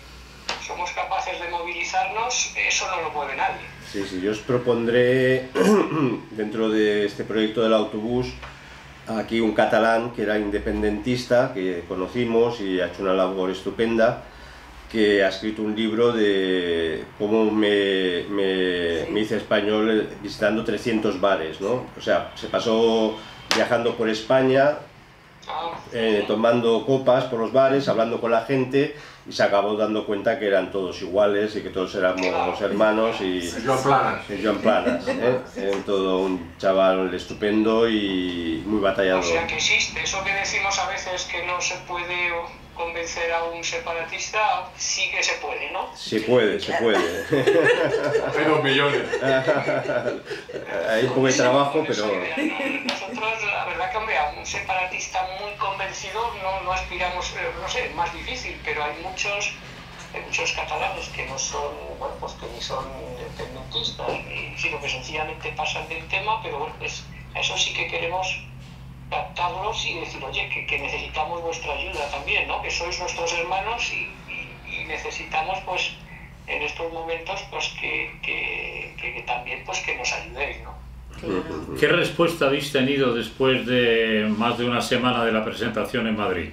somos capaces de movilizarnos, eso no lo mueve nadie. Sí, sí, yo os propondré, dentro de este proyecto del autobús, aquí un catalán que era independentista, que conocimos y ha hecho una labor estupenda, que ha escrito un libro de cómo me, me, hice español visitando 300 bares, ¿no? O sea, se pasó viajando por España, eh, tomando copas por los bares, hablando con la gente y se acabó dando cuenta que eran todos iguales y que todos éramos hermanos y... Joan Planas. Joan Planas, ¿eh? todo un chaval estupendo y muy batallado. O sea que existe, eso que decimos a veces que no se puede convencer a un separatista, sí que se puede, ¿no? Se puede, se puede. pero millones. Hay poco trabajo, pero... Nosotros, la verdad que, hombre, a un separatista muy convencido no, no aspiramos, eh, no sé, más difícil, pero hay muchos hay muchos catalanes que no son, bueno, pues que ni son independentistas, sino que sencillamente pasan del tema, pero bueno, es, eso sí que queremos y decir, oye, que, necesitamos vuestra ayuda también, ¿no? Que sois nuestros hermanos y, necesitamos, pues, en estos momentos, pues, que, también, pues, que nos ayudéis, ¿no? ¿Qué respuesta habéis tenido después de más de una semana de la presentación en Madrid?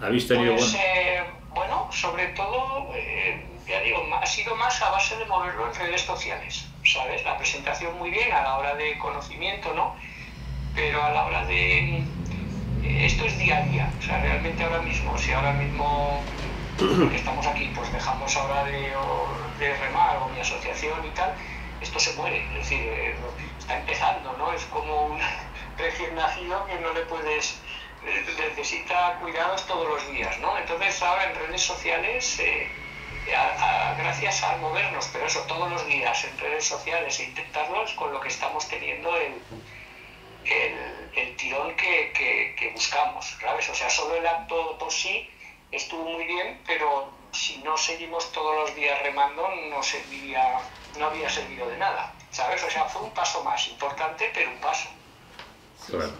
¿Habéis tenido pues, eh, bueno, sobre todo, eh, ya digo, ha sido más a base de moverlo en redes sociales, ¿sabes? La presentación muy bien a la hora de conocimiento, ¿no? Pero a la hora de... Eh, esto es día a día, o sea, realmente ahora mismo, si ahora mismo que estamos aquí, pues dejamos ahora de, de remar o mi asociación y tal, esto se muere, es decir, eh, está empezando, ¿no? Es como un recién nacido que no le puedes, eh, necesita cuidados todos los días, ¿no? Entonces ahora en redes sociales, gracias a movernos, pero eso todos los días en redes sociales e intentarlo es con lo que estamos teniendo el el, tirón que, que, buscamos, ¿sabes? O sea, solo el acto por sí estuvo muy bien, pero si no seguimos todos los días remando, no serviría, no había servido de nada, ¿sabes? O sea, fue un paso más importante, pero un paso. Claro.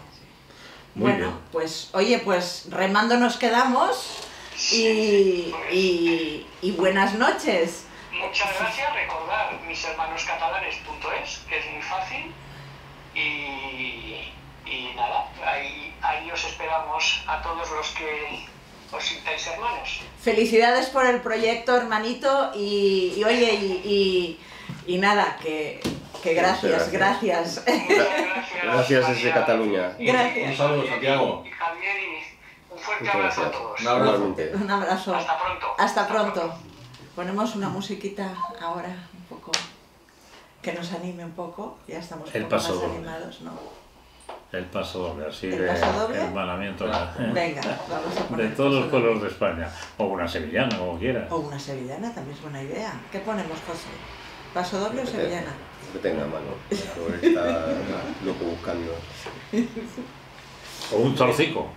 Muy bueno, bien. pues oye, pues remando nos quedamos y, y, y buenas noches. Muchas gracias. Recordar mishermanoscatalanes.es, que es muy fácil. Y, y nada, ahí, ahí os esperamos a todos los que os sintáis hermanos. Felicidades por el proyecto, hermanito. Y, y oye, y, y, nada, que, que gracias, gracias. Gracias, gracias desde Cataluña. Gracias. Un saludo, Santiago. Y Javier, y un fuerte abrazo a todos. Un abrazo. Un abrazo. Hasta pronto. Hasta pronto. Ponemos una musiquita ahora, que nos anime un poco. Ya estamos El un poco paso más doble. animados, ¿no? El paso doble, así ¿El de paso doble? hermanamiento Venga, vamos a de poner todos los pueblos de España. O una sevillana, como quieras. doble. O una sevillana, también es buena idea. ¿Qué ponemos, José? ¿Paso doble o sevillana? Que tenga a mano. Está loco buscando. O un torcico.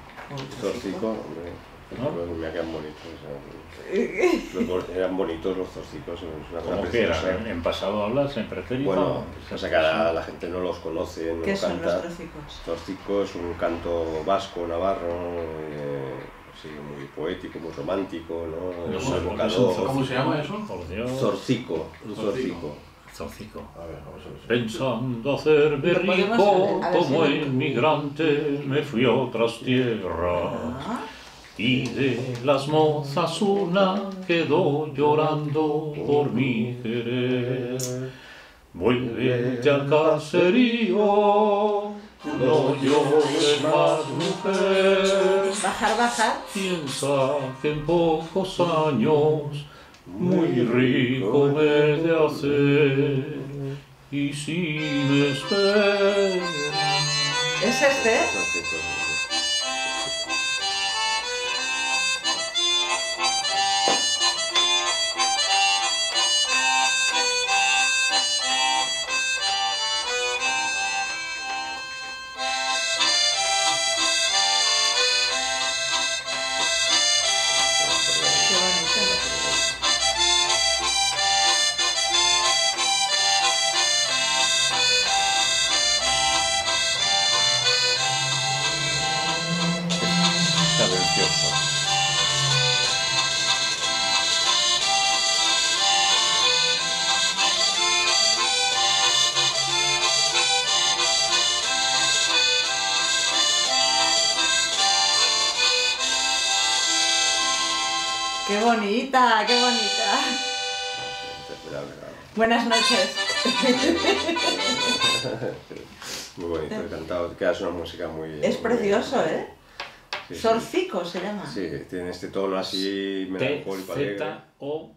Zorcico, hombre. ¿No? Los me quedan bonitos. o sea, Los eran bonitos los zorcicos, una quieras. preciosa. En, en pasado hablas, en pretérito. Bueno, pasa que ahora la gente no los conoce, no ¿Qué son los canta. trocicos? Zorcico es un canto vasco, navarro, eh, sí, muy poético, muy romántico, ¿no? Evocador. ¿Cómo se llama eso? Por Dios. Zorcico, Zorcico. zorcico. Torcico. A ver, vamos a ver. Pensando hacerme Lo rico como lo- inmigrante, me fui a otras tierras. Y de las mozas una quedó llorando por mi querer. Vuelve ya al caserío, no llores más mujer. bajar, bajar. Piensa que en pocos años muy rico me de hacer. Y si me esperas. ¿Es este? Bonita, qué bonita. Buenas noches. Muy bonito, he cantado, queda una música muy... Es muy- precioso, ¿eh? Sí, sí. Sorcico se llama. Sí, tiene este tono así melancólico, alegre. Z, O,